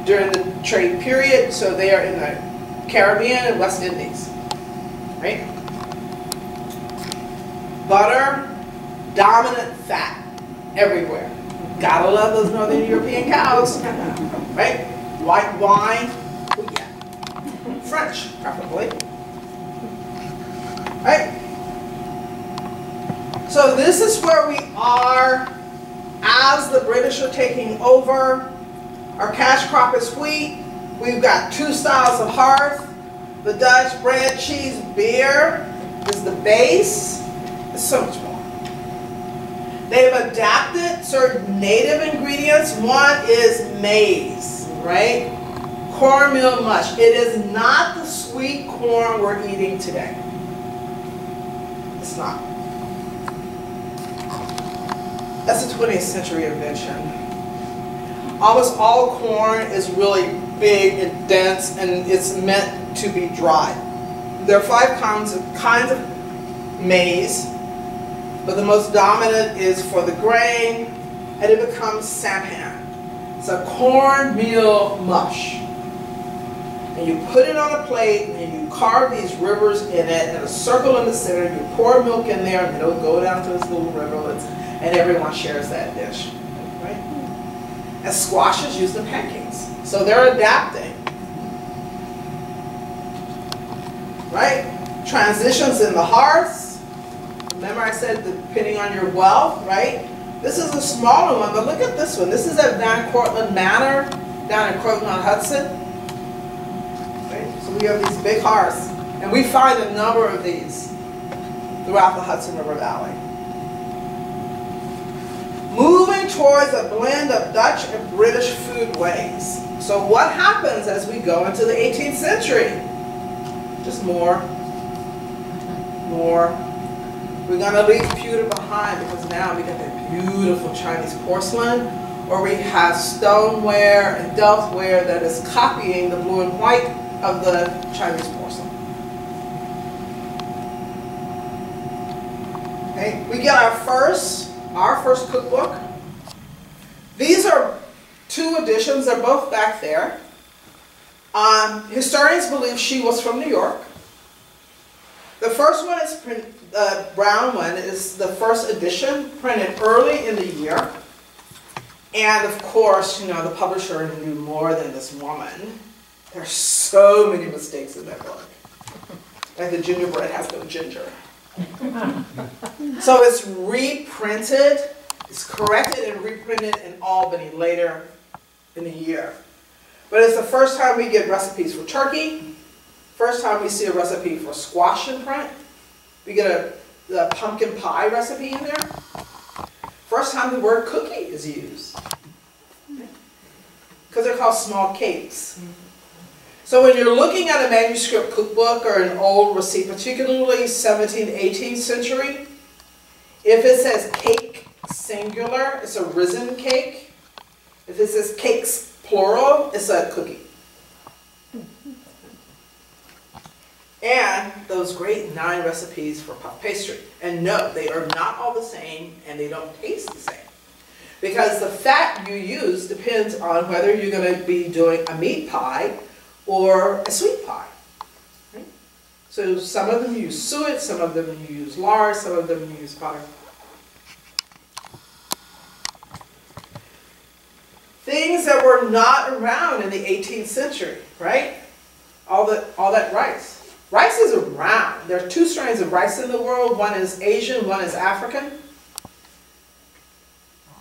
during the trade period, so they are in the Caribbean and West Indies right? Butter, dominant fat everywhere. Gotta love those Northern European cows, right? White wine, oh yeah. French, preferably. Right? So this is where we are as the British are taking over. Our cash crop is wheat. We've got two styles of hearth. The Dutch bread, cheese, beer is the base. It's so much more. They've adapted certain native ingredients. One is maize, right? Cornmeal mush. It is not the sweet corn we're eating today. It's not. That's a 20th century invention. Almost all corn is really big and dense and it's meant to be dry. There are five kinds of, kinds of maize, but the most dominant is for the grain and it becomes sampan. It's a cornmeal mush. And you put it on a plate and you carve these rivers in it and a circle in the center. You pour milk in there and it'll go down to this little river and everyone shares that dish. Right? And squash is used in pancakes. So they're adapting. Right? Transitions in the hearths. Remember I said depending on your wealth, right? This is a smaller one, but look at this one. This is at Van Cortlandt Manor down in Croton on Hudson. Right? So we have these big hearths. And we find a number of these throughout the Hudson River Valley. Moving towards a blend of Dutch and British food ways. So what happens as we go into the 18th century? Just more, more. We're going to leave pewter behind because now we got that beautiful Chinese porcelain, or we have stoneware and delftware that is copying the blue and white of the Chinese porcelain. Okay, we get our first, our first cookbook. These are two editions, they're both back there. Um, historians believe she was from New York. The first one is print, the brown one is the first edition, printed early in the year. And of course, you know, the publisher knew more than this woman. There's so many mistakes in that book. Like the gingerbread has no ginger. so it's reprinted, it's corrected and reprinted in Albany later in a year. But it's the first time we get recipes for turkey, first time we see a recipe for squash in print. We get a the pumpkin pie recipe in there. First time the word cookie is used. Because they're called small cakes. So when you're looking at a manuscript cookbook or an old receipt, particularly 17th, 18th century, if it says cake singular, it's a risen cake. If it says cakes plural, it's a cookie. And those great nine recipes for puff pastry. And no, they are not all the same and they don't taste the same. Because the fat you use depends on whether you're going to be doing a meat pie or a sweet pie. Right? So some of them use suet, some of them you use lard, some of them you use butter. Things that were not around in the 18th century, right? All, the, all that rice. Rice is around. There are two strains of rice in the world. One is Asian, one is African.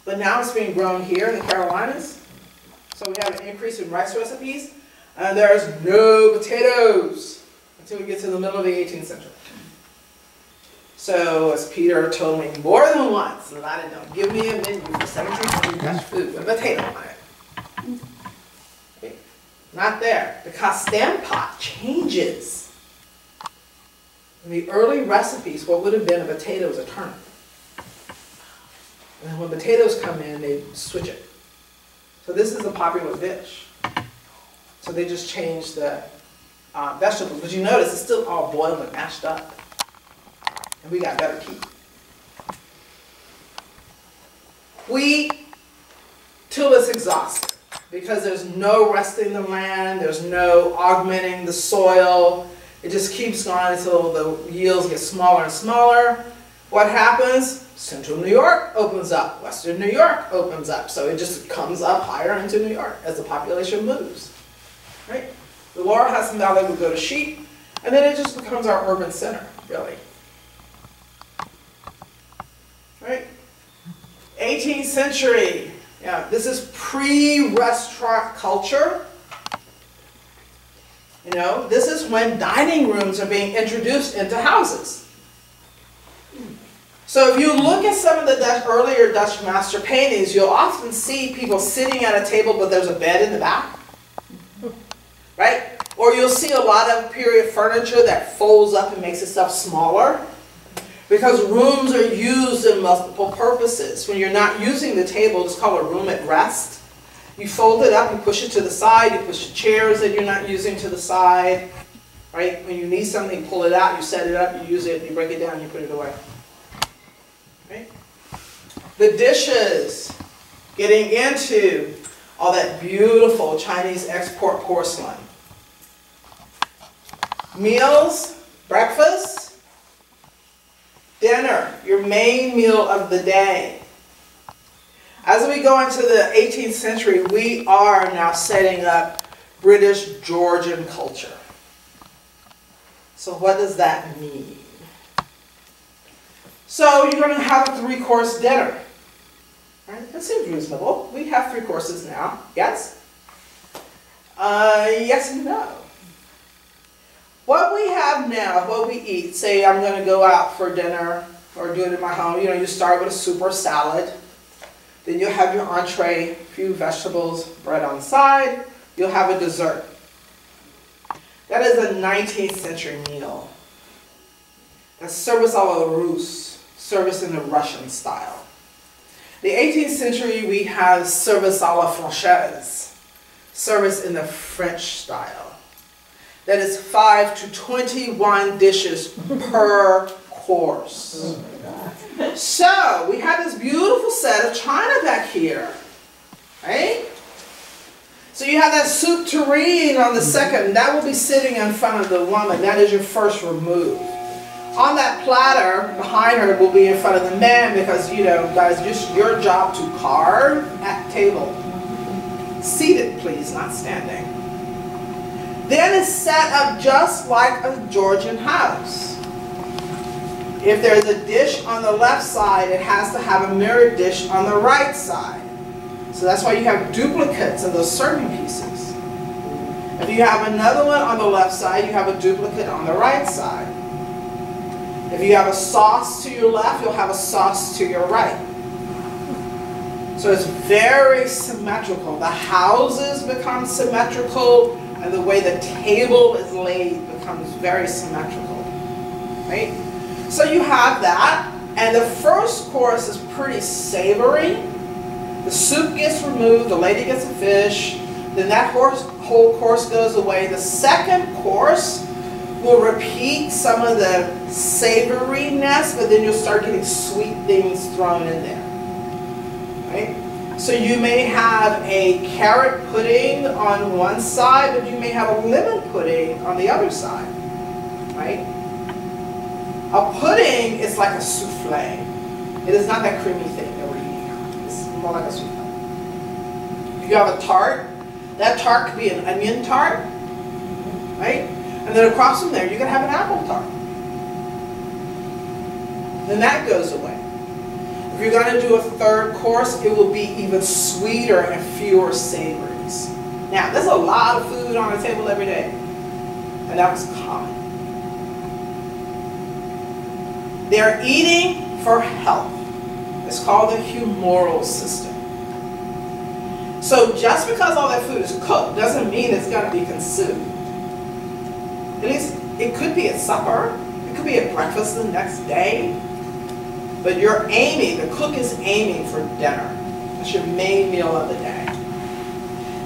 But now it's being grown here in the Carolinas. So we have an increase in rice recipes. And there's no potatoes until we get to the middle of the 18th century. So as Peter told me more than once, and I didn't know, give me a menu for 1700 Dutch food with a potato on it. Okay. Not there. The Castan changes. In the early recipes, what would have been a potato is a turnip. And when potatoes come in, they switch it. So this is a popular dish. So they just changed the uh, vegetables. But you notice it's still all boiled and mashed up. And we got better keep. We, till it's exhausted, because there's no resting the land, there's no augmenting the soil. It just keeps going until the yields get smaller and smaller. What happens? Central New York opens up, Western New York opens up. So it just comes up higher into New York as the population moves. Right? The Lower Hudson Valley would go to sheep, and then it just becomes our urban center, really. Right? 18th century. Yeah, this is pre-restaurant culture. You know, this is when dining rooms are being introduced into houses. So if you look at some of the Dutch, earlier Dutch master paintings, you'll often see people sitting at a table, but there's a bed in the back. Right? Or you'll see a lot of period furniture that folds up and makes itself smaller. Because rooms are used in multiple purposes. When you're not using the table, it's called a room at rest. You fold it up, you push it to the side, you push the chairs that you're not using to the side. Right? When you need something, pull it out, you set it up, you use it, you break it down, you put it away. Right? The dishes, getting into all that beautiful Chinese export porcelain. Meals, breakfast, dinner, your main meal of the day. As we go into the 18th century, we are now setting up British Georgian culture. So what does that mean? So you're going to have a three-course dinner. Right? That seems reasonable. We have three courses now. Yes? Uh, yes and no. What we have now, what we eat, say I'm going to go out for dinner or do it in my home, you know, you start with a soup or salad. Then you'll have your entree, few vegetables, bread on side. You'll have a dessert. That is a 19th century meal. That's service a la Russe, service in the Russian style. The 18th century, we have service a la Française, service in the French style. That is 5 to 21 dishes per course. So, we have this beautiful set of china back here, right? So you have that soup tureen on the second, that will be sitting in front of the woman. That is your first remove. On that platter behind her will be in front of the man because, you know, guys, just your job to carve at table. Seated, please, not standing. Then it's set up just like a Georgian house. If there's a dish on the left side, it has to have a mirrored dish on the right side. So that's why you have duplicates of those serving pieces. If you have another one on the left side, you have a duplicate on the right side. If you have a sauce to your left, you'll have a sauce to your right. So it's very symmetrical. The houses become symmetrical, and the way the table is laid becomes very symmetrical. Right? So you have that, and the first course is pretty savory. The soup gets removed, the lady gets a fish, then that whole course goes away. The second course will repeat some of the savoriness, but then you'll start getting sweet things thrown in there. Right? So you may have a carrot pudding on one side, but you may have a lemon pudding on the other side. Right? A pudding is like a souffle. It is not that creamy thing that we're eating. It's more like a souffle. If you have a tart, that tart could be an onion tart, right? And then across from there, you can have an apple tart. Then that goes away. If you're going to do a third course, it will be even sweeter and fewer savories. Now, there's a lot of food on the table every day, and that was common. They're eating for health. It's called the humoral system. So just because all that food is cooked doesn't mean it's going to be consumed. At least it could be at supper. It could be at breakfast the next day. But you're aiming, the cook is aiming for dinner. That's your main meal of the day.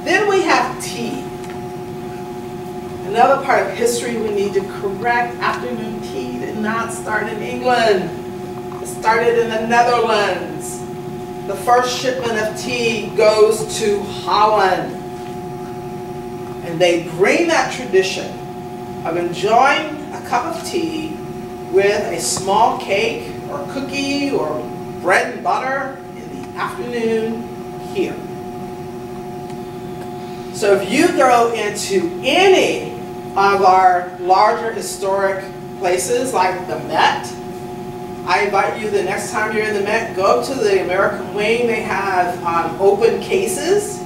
Then we have tea. Another part of history we need to correct. Afternoon tea did not start in England. It started in the Netherlands. The first shipment of tea goes to Holland. And they bring that tradition of enjoying a cup of tea with a small cake or cookie or bread and butter in the afternoon here. So if you go into any of our larger historic places like the Met, I invite you the next time you're in the Met, go to the American Wing. They have um, open cases,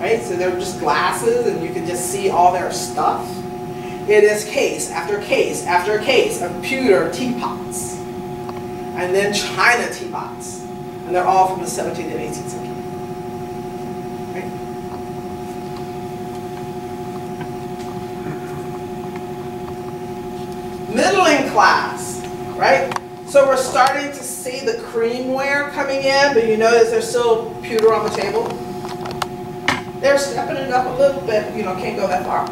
right? So they're just glasses and you can just see all their stuff. It is case after case after case of pewter teapots. And then china teapots. And they're all from the 17th and 18th century. Right? Middling class, right? So we're starting to see the creamware coming in, but you notice there's still pewter on the table. They're stepping it up a little bit, you know, can't go that far.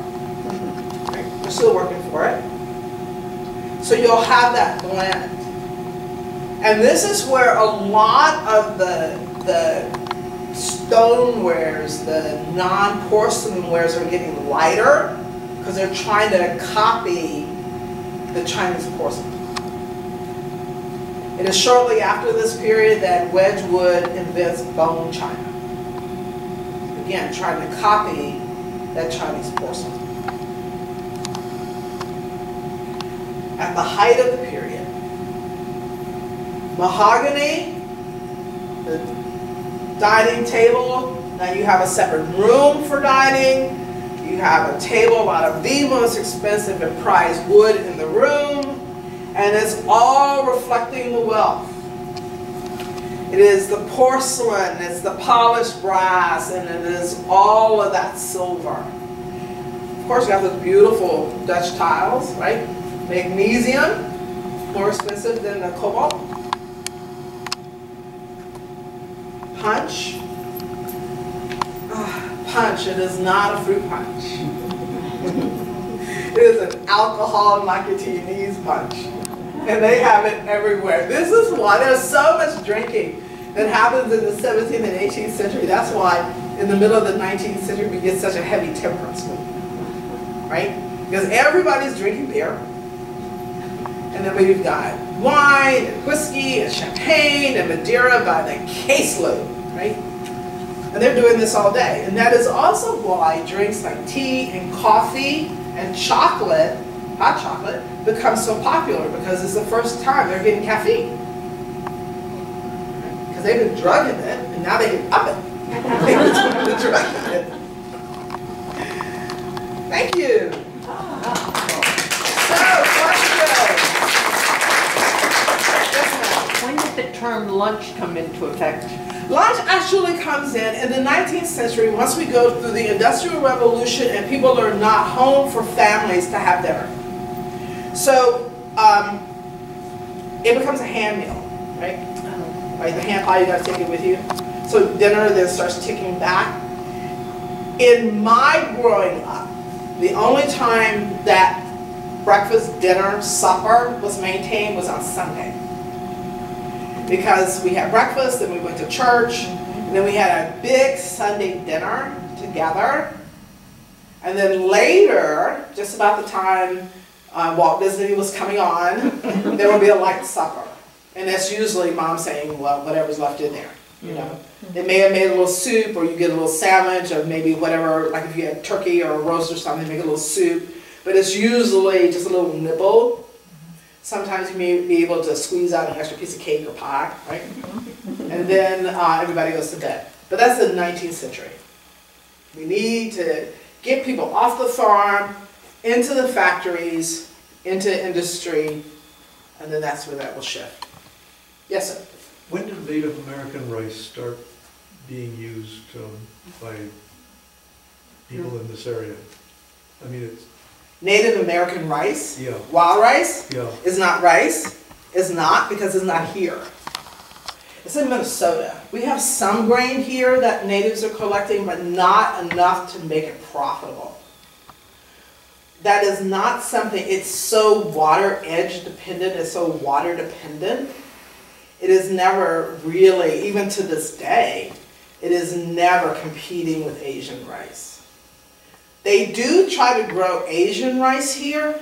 Right? We're still working for it. So you'll have that blend. And this is where a lot of the, the stonewares, the non-porcelain wares are getting lighter because they're trying to copy the Chinese porcelain. It is shortly after this period that Wedgwood invents bone china. Again, trying to copy that Chinese porcelain. At the height of the period, mahogany, the dining table, now you have a separate room for dining, you have a table out of the most expensive and prized wood in the room, and it's all reflecting the wealth. It is the porcelain, it's the polished brass, and it is all of that silver. Of course, you have those beautiful Dutch tiles, right? Manganese, more expensive than the cobalt. Punch. Ah, punch, it is not a fruit punch. it is an alcohol knock you to your knees punch. And they have it everywhere. This is why there's so much drinking that happens in the 17th and 18th century. That's why in the middle of the 19th century we get such a heavy temperance movement. Right? Because everybody's drinking beer. And then we've got wine and whiskey and champagne and Madeira by the caseload, right? And they're doing this all day. And that is also why drinks like tea and coffee and chocolate, hot chocolate, become so popular because it's the first time they're getting caffeine. Because they've been drugging it and now they can up it. They can the drugging it. Thank you. Ah. So, questions? When did the term lunch come into effect? Lunch actually comes in in the 19th century, once we go through the Industrial Revolution and people are not home for families to have dinner. So um, it becomes a hand meal, right? Right, the hand pie, you gotta take it with you. So dinner then starts ticking back. In my growing up, the only time that breakfast, dinner, supper was maintained was on Sunday because we had breakfast, then we went to church, and then we had a big Sunday dinner together. And then later, just about the time uh, Walt Disney was coming on, there would be a light supper. And that's usually mom saying, well, whatever's left in there, you know. They may have made a little soup, or you get a little sandwich, or maybe whatever, like if you had turkey or a roast or something, make a little soup. But it's usually just a little nibble Sometimes you may be able to squeeze out an extra piece of cake or pie, right? And then uh, everybody goes to bed. But that's the 19th century. We need to get people off the farm, into the factories, into industry, and then that's where that will shift. Yes, sir? When did Native American rice start being used um, by people in this area? I mean, it's, Native American rice, yeah, wild rice, yeah. is not rice. It's not because it's not here. It's in Minnesota. We have some grain here that natives are collecting, but not enough to make it profitable. That is not something, it's so water edge dependent, it's so water dependent. It is never really, even to this day, it is never competing with Asian rice. They do try to grow Asian rice here.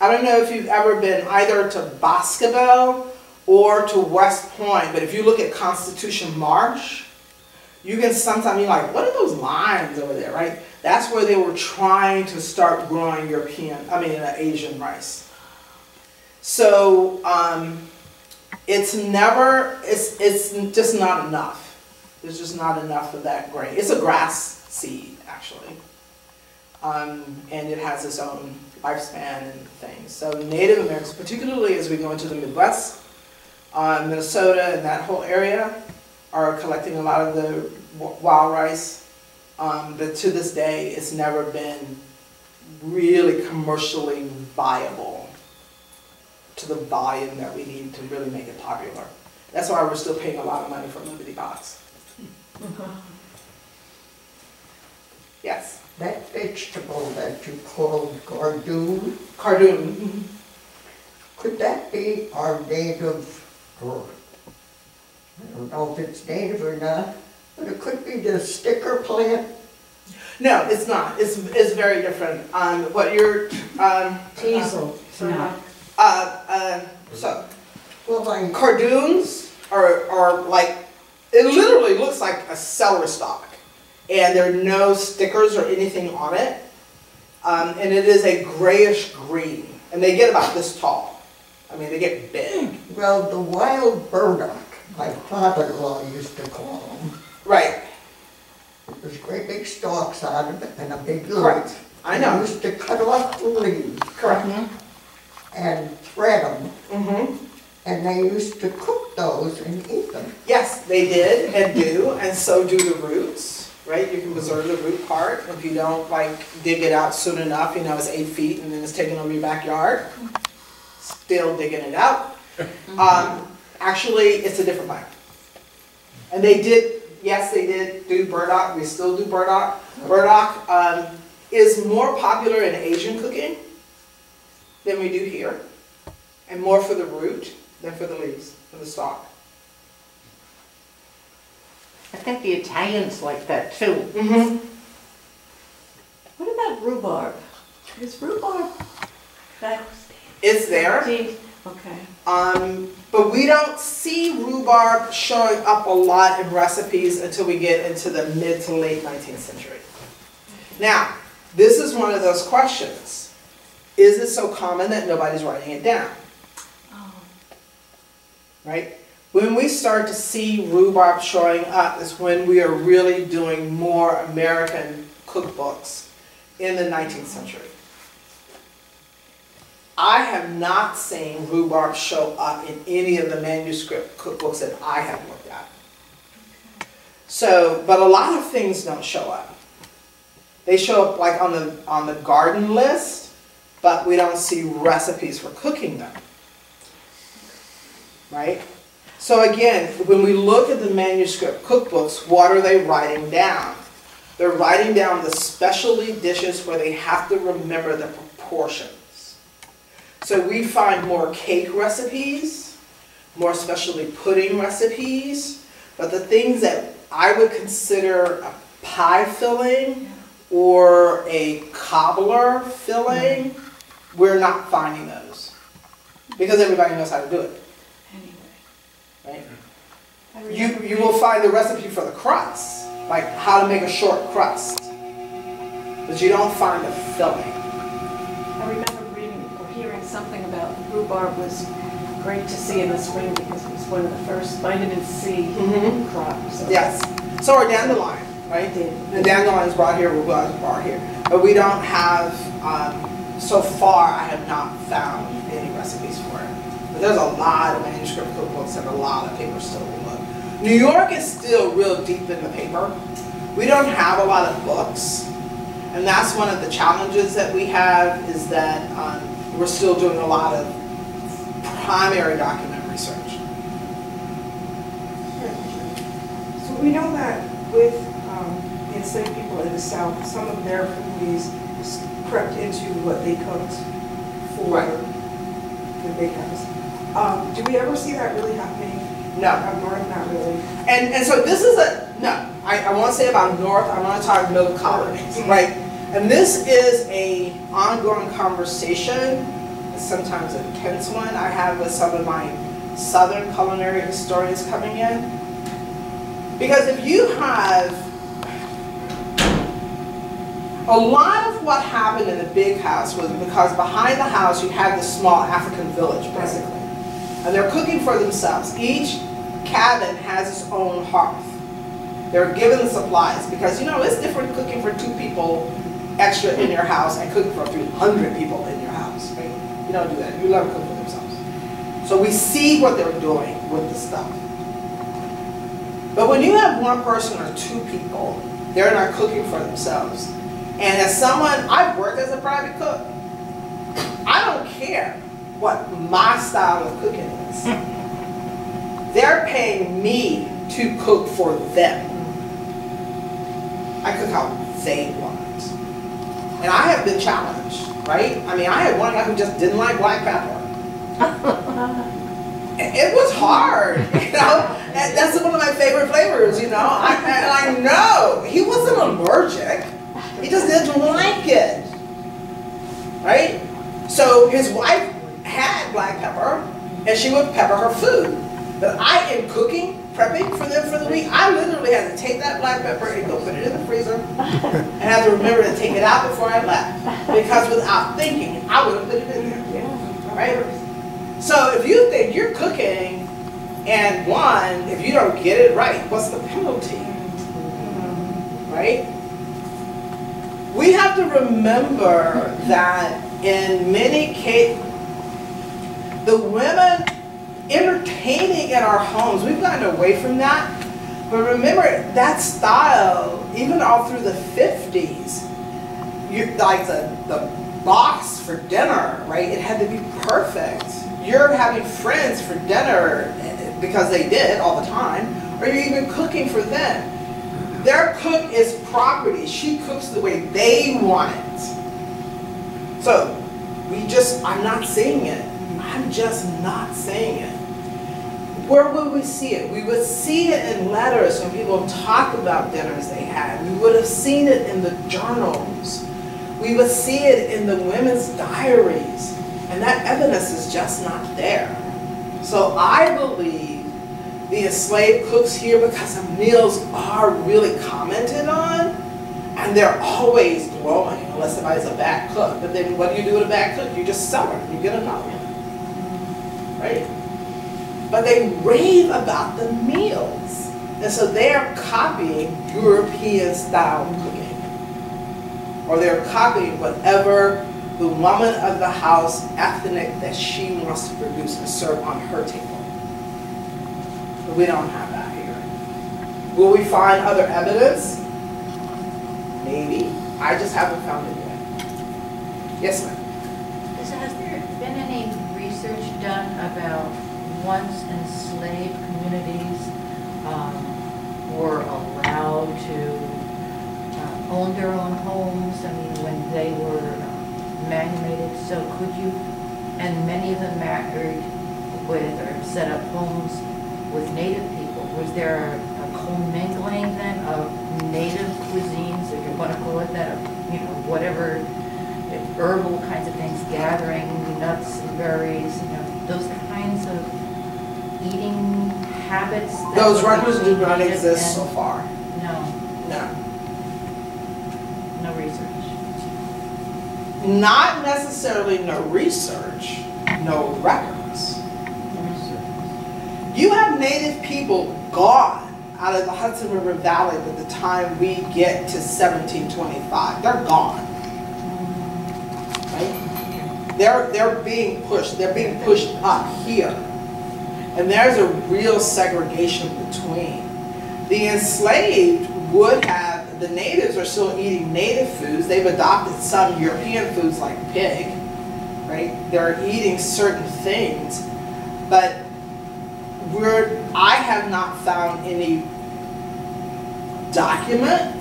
I don't know if you've ever been either to Boscobel or to West Point, but if you look at Constitution Marsh, you can sometimes, you're like, what are those lines over there, right? That's where they were trying to start growing European, I mean, uh, Asian rice. So, um, it's never, it's, it's just not enough. There's just not enough of that grain. It's a grass seed, actually. Um, and it has its own lifespan and things. So Native Americans, particularly as we go into the Midwest, uh, Minnesota and that whole area, are collecting a lot of the wild rice. Um, but to this day, it's never been really commercially viable to the volume that we need to really make it popular. That's why we're still paying a lot of money for Liberty Box. Yes, That vegetable that you called gardoon, Cardoon. could that be our native, or, I don't know if it's native or not, but it could be the sticker plant? No, it's not. It's, it's very different. Um, what you're, um, Teasel, it's not. uh, uh, so, Well, I, cardoons are, are like, it literally looks like a celery stalk. And there are no stickers or anything on it. Um, and it is a grayish green. And they get about this tall. I mean, they get big. well, the wild burdock, my father-in-law used to call them. Right, There's great big stalks on them and a big leaf. correct. I They know, used to cut off the leaves correct. and thread them, Mm-hmm. and they used to cook those and eat them. Yes, they did and do, and so do the roots, right? You can preserve the root part if you don't like dig it out soon enough, you know, it's eight feet and then it's taking over your backyard. Still digging it out. Um, actually, it's a different plant. And they did, yes, they did do burdock, we still do burdock. Burdock, um, is more popular in Asian cooking than we do here. And more for the root than for the leaves, for the stalk. I think the Italians like that too. Mm-hmm. What about rhubarb? Is rhubarb that, It's there. see, Okay. Um, but we don't see rhubarb showing up a lot in recipes until we get into the mid to late 19th century. Now, this is one of those questions. Is it so common that nobody's writing it down? Oh, right? When we start to see rhubarb showing up is when we are really doing more American cookbooks in the 19th century. I have not seen rhubarb show up in any of the manuscript cookbooks that I have looked at. So, but a lot of things don't show up. They show up like on the on the garden list, but we don't see recipes for cooking them. Right? So again, when we look at the manuscript cookbooks, what are they writing down? They're writing down the specialty dishes where they have to remember the proportions. So we find more cake recipes, more specialty pudding recipes, but the things that I would consider a pie filling or a cobbler filling, we're not finding those. Because everybody knows how to do it. Right? You, you will find the recipe for the crust, like how to make a short crust. But you don't find the filling. I remember reading or hearing something about rhubarb was great to see in the spring because it was one of the first vitamin C Mhm. crops. Yes. So are dandelion, right? did. The dandelion is brought here, rhubarb is brought here. But we don't have, um, so far, I have not found any recipes for it. But there's a lot of manuscript cookbooks and a lot of paper still to look. New York is still real deep in the paper. We don't have a lot of books. And that's one of the challenges that we have is that um, we're still doing a lot of primary document research. So we know that with um, enslaved people in the South, some of their families crept into what they cooked for Right. the bakehouse. Um, do we ever see that really happening No. up north? Not really. And, and so this is a, no, I, I want to say about North, I want to talk middle colonies, right? And this is a ongoing conversation, sometimes a tense one, I have with some of my southern culinary historians coming in. Because if you have, a lot of what happened in the big house was because behind the house you had this small African village, basically. And they're cooking for themselves. Each cabin has its own hearth. They're given the supplies because you know it's different cooking for two people extra in your house and cooking for 300 people in your house. Right? You don't do that. You let them cook for themselves. So we see what they're doing with the stuff. But when you have one person or two people, they're not cooking for themselves. And as someone, I've worked as a private cook. I don't care what my style of cooking is. They're paying me to cook for them. I cook how they want. And I have been challenged, right? I mean, I had one guy who just didn't like black pepper. It was hard, you know? And that's one of my favorite flavors, you know? I, and I know, he wasn't allergic. He just didn't like it, right? So his wife had black pepper, and she would pepper her food. But I, am cooking, prepping for them for the week, I literally had to take that black pepper and go put it in the freezer, and have to remember to take it out before I left. Because without thinking, I would have put it in there, Yeah. right? So if you think you're cooking, and one, if you don't get it right, what's the penalty? right? We have to remember that in many cases, the women entertaining in our homes, we've gotten away from that. But remember, that style, even all through the 50s, you, like the, the box for dinner, right? It had to be perfect. You're having friends for dinner eh, because they did all the time, or you're even cooking for them. Their cook is property. She cooks the way they want it. So we just, I'm not saying it. I'm just not saying it. Where would we see it? We would see it in letters when people talk about dinners they had. We would have seen it in the journals. We would see it in the women's diaries. And that evidence is just not there. So I believe the enslaved cooks here because the meals are really commented on and they're always glowing unless somebody's a bad cook. But then what do you do with a bad cook? You just sell it. You get another one. Right? But they rave about the meals. And so they're copying European style cooking. Or they're copying whatever the woman of the house ethnic that she wants to produce and serve on her table. But we don't have that here. Will we find other evidence? Maybe. I just haven't found it yet. Yes, ma'am. So Has there been any research done about once enslaved communities um, were allowed to uh, own their own homes? I mean, when they were manumitted, so could you, and many of them married with or set up homes with native people. Was there a commingling then of native cuisines, if you want to call it that, you know, whatever herbal kinds of things, gathering nuts and berries, you know, those kinds of eating habits? Those records do not exist so far. No, No. no research. Not necessarily no research, no records. No research. You have native people gone out of the Hudson River Valley by the time we get to 1725. They're gone. They're, they're being pushed. They're being pushed up here. And there's a real segregation between. The enslaved would have, the natives are still eating native foods. They've adopted some European foods like pig, right? They're eating certain things. But we're, I have not found any document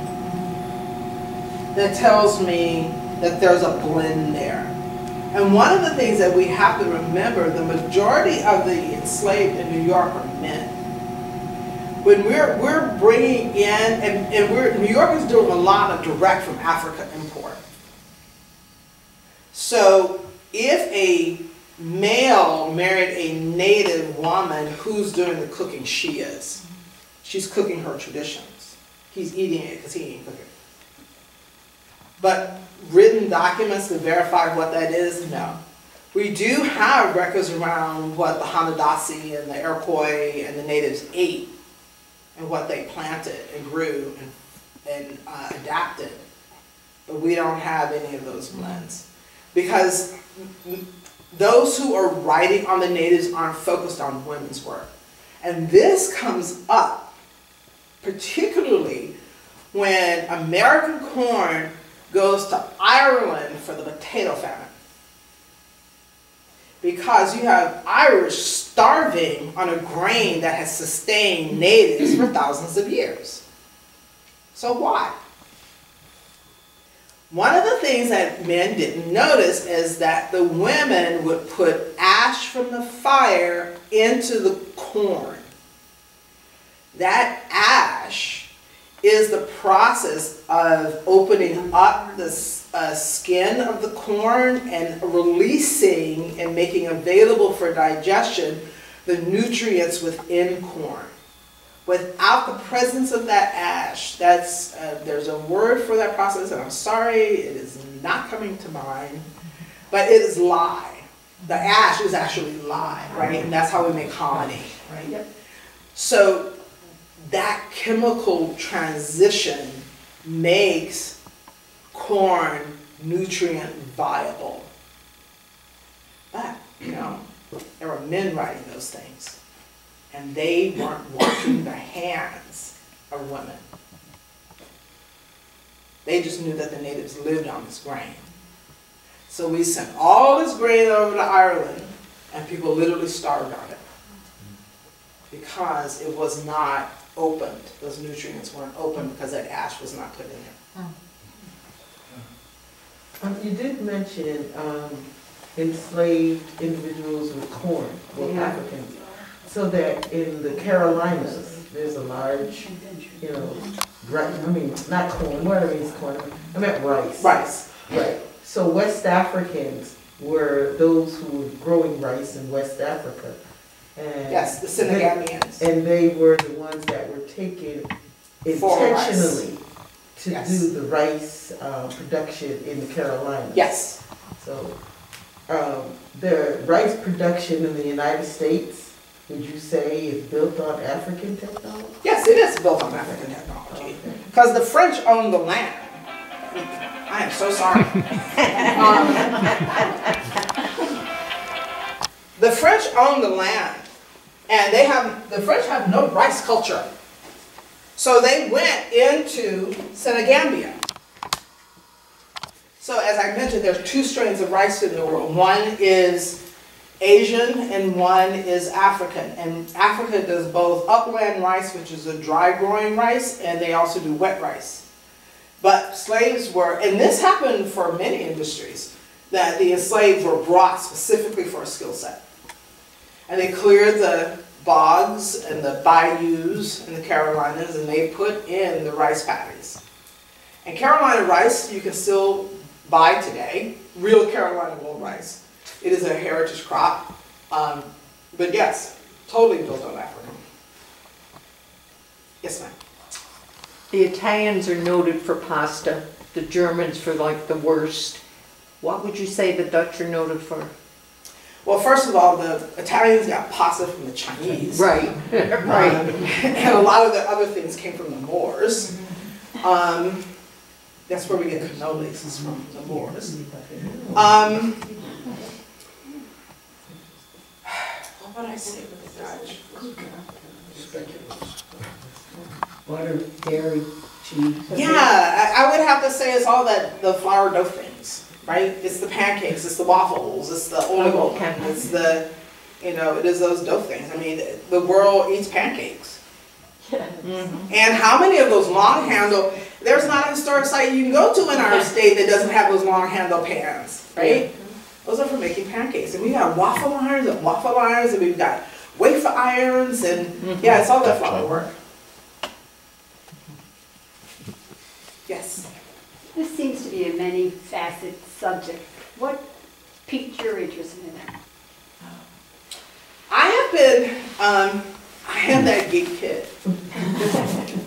that tells me that there's a blend there. And one of the things that we have to remember, the majority of the enslaved in New York are men. When we're, we're bringing in, and, and we're, New York is doing a lot of direct from Africa import. So if a male married a native woman, who's doing the cooking? She is. She's cooking her traditions. He's eating it because he ain't cooking. But written documents to verify what that is, no. We do have records around what the Haudenosaunee and the Iroquois and the natives ate and what they planted and grew and, and uh, adapted. But we don't have any of those blends. Because those who are writing on the natives aren't focused on women's work. And this comes up particularly when American corn goes to Ireland for the potato famine. Because you have Irish starving on a grain that has sustained natives for thousands of years. So why? One of the things that men didn't notice is that the women would put ash from the fire into the corn. That ash is the process of opening up the uh, skin of the corn and releasing and making available for digestion the nutrients within corn. Without the presence of that ash, that's uh, there's a word for that process, and I'm sorry, it is not coming to mind, but it is lye. The ash is actually lye, right? And that's how we make hominy, right? So that chemical transition makes corn nutrient viable. But, you know, there were men writing those things. And they weren't washing the hands of women. They just knew that the natives lived on this grain. So we sent all this grain over to Ireland, and people literally starved on it. Because it was not opened. Those nutrients weren't opened because that ash was not put in there. Um, you did mention, um, enslaved individuals with corn, or Yeah. Africans. So that in the Carolinas, there's a large, you know, rice, I mean, not corn, what I mean is corn, I meant rice. Rice. Right, so West Africans were those who were growing rice in West Africa. And Yes, the Senegambians. And they were the ones that were taken intentionally to Yes. do the rice uh, production in the Carolinas. Yes, So, um, the rice production in the United States, would you say is built on African technology? yes, it is built on African technology. Because the French own the land. I am so sorry. Um, The French own the land, and they have, the French have no rice culture. So they went into Senegambia. So as I mentioned, there's two strains of rice in the world. One is Asian and one is African. And Africa does both upland rice, which is a dry growing rice, and they also do wet rice. But slaves were, and this happened for many industries, that the enslaved were brought specifically for a skill set. And they cleared the bogs and the bayous in the Carolinas and they put in the rice paddies. And Carolina rice you can still buy today, real Carolina gold rice. It is a heritage crop, um, but yes, totally built on Africa. Yes, ma'am. The Italians are noted for pasta, the Germans for like the wurst. What would you say the Dutch are noted for? Well, first of all, the Italians got pasta from the Chinese. Right, Um, right. and a lot of the other things came from the Moors. Um, that's where we get cannolis, is from the Moors. Um, what would I say with the Dutch? Butter, dairy, cheese. Yeah, I, I would have to say it's all that the flour dough things, right? It's the pancakes, it's the waffles, it's the olykoek, okay. it's the, you know, it is those dough things. I mean, the world eats pancakes. Yes. And how many of those long handle, there's not a historic site you can go to in our state that doesn't have those long handle pans, right? Those are for making pancakes. And we got waffle irons and waffle irons and we've got wafer irons and, mm-hmm. yeah, it's all that flour work. Yes. This seems to be a many-faceted subject. What piqued your interest in it? I have been, um, I am that geek kid,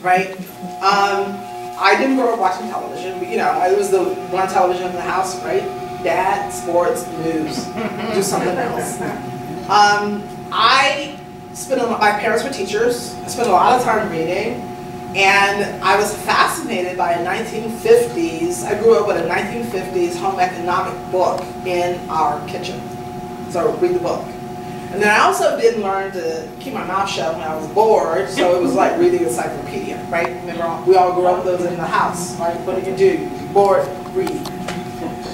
right? Um, I didn't grow up watching television, but, you know, it was the one television in the house, right? Dad, sports, news, do something else. Um, I spent a lot, my parents were teachers, I spent a lot of time reading, and I was fascinated by a 1950s, I grew up with a 1950s home economic book in our kitchen. So read the book. And then I also didn't learn to keep my mouth shut when I was bored, so it was like reading encyclopedia, right? Remember, we all grew up with those in the house, right? What do you do? Bored, read.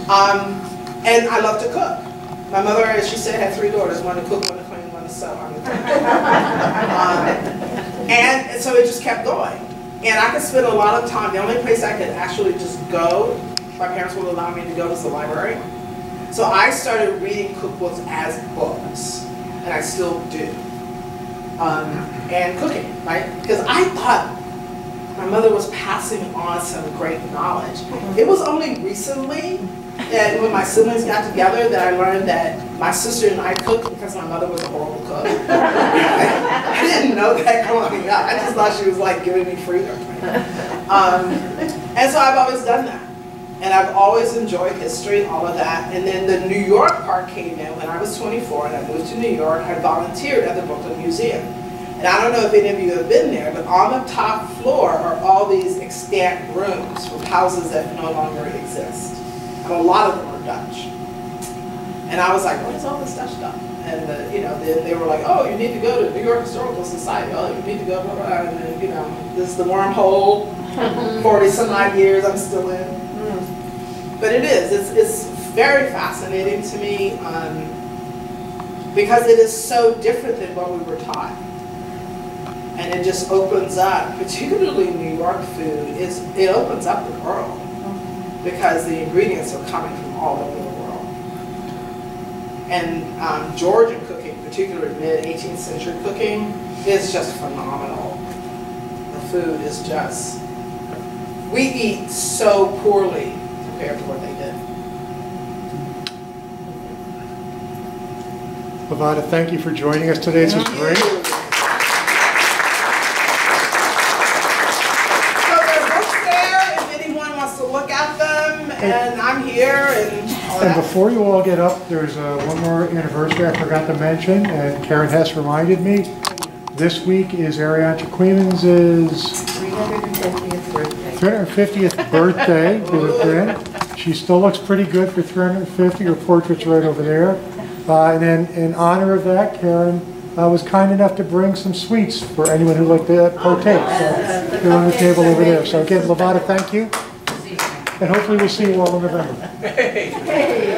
Um, and I love to cook. My mother, as she said, had three daughters, one to cook, one to clean, one to sew. Um, and so it just kept going. And I could spend a lot of time, the only place I could actually just go, my parents would allow me to go was the library. So I started reading cookbooks as books, and I still do. Um, and cooking, right? Because I thought my mother was passing on some great knowledge. It was only recently that when my siblings got together that I learned that my sister and I cooked because my mother was a horrible cook. I didn't know that growing up. I just thought she was like giving me freedom. Um, and so I've always done that. And I've always enjoyed history, all of that. And then the New York part came in when I was 24 and I moved to New York. I volunteered at the Brooklyn Museum. And I don't know if any of you have been there, but on the top floor are all these extant rooms from houses that no longer exist. And a lot of them are Dutch. And I was like, what is all this Dutch stuff? And, the, you know, then they were like, oh, you need to go to New York Historical Society. Oh, you need to go, blah, blah. And then, you know, this is the wormhole. 40 some odd years I'm still in. But it is, it's, it's very fascinating to me um, because it is so different than what we were taught. And it just opens up, particularly New York food, is it opens up the world because the ingredients are coming from all over the world. And um, Georgian cooking, particularly mid 18th century cooking, is just phenomenal. The food is just, we eat so poorly compared to what they did. Lavada, thank you for joining us today. This was great. So there are books there, if anyone wants to look at them, and I'm here and all And that. before you all get up, there's uh, one more anniversary I forgot to mention, and Karen Hess reminded me. This week is Ariaantje Coeymans' 350th birthday. 350th birthday, would have been. She still looks pretty good for 350, her portrait's right over there. Uh, And then in honor of that, Karen uh, was kind enough to bring some sweets for anyone who'd like to partake. So they're on the table over there. So again, Lavada, thank you, and hopefully we'll see you all in November.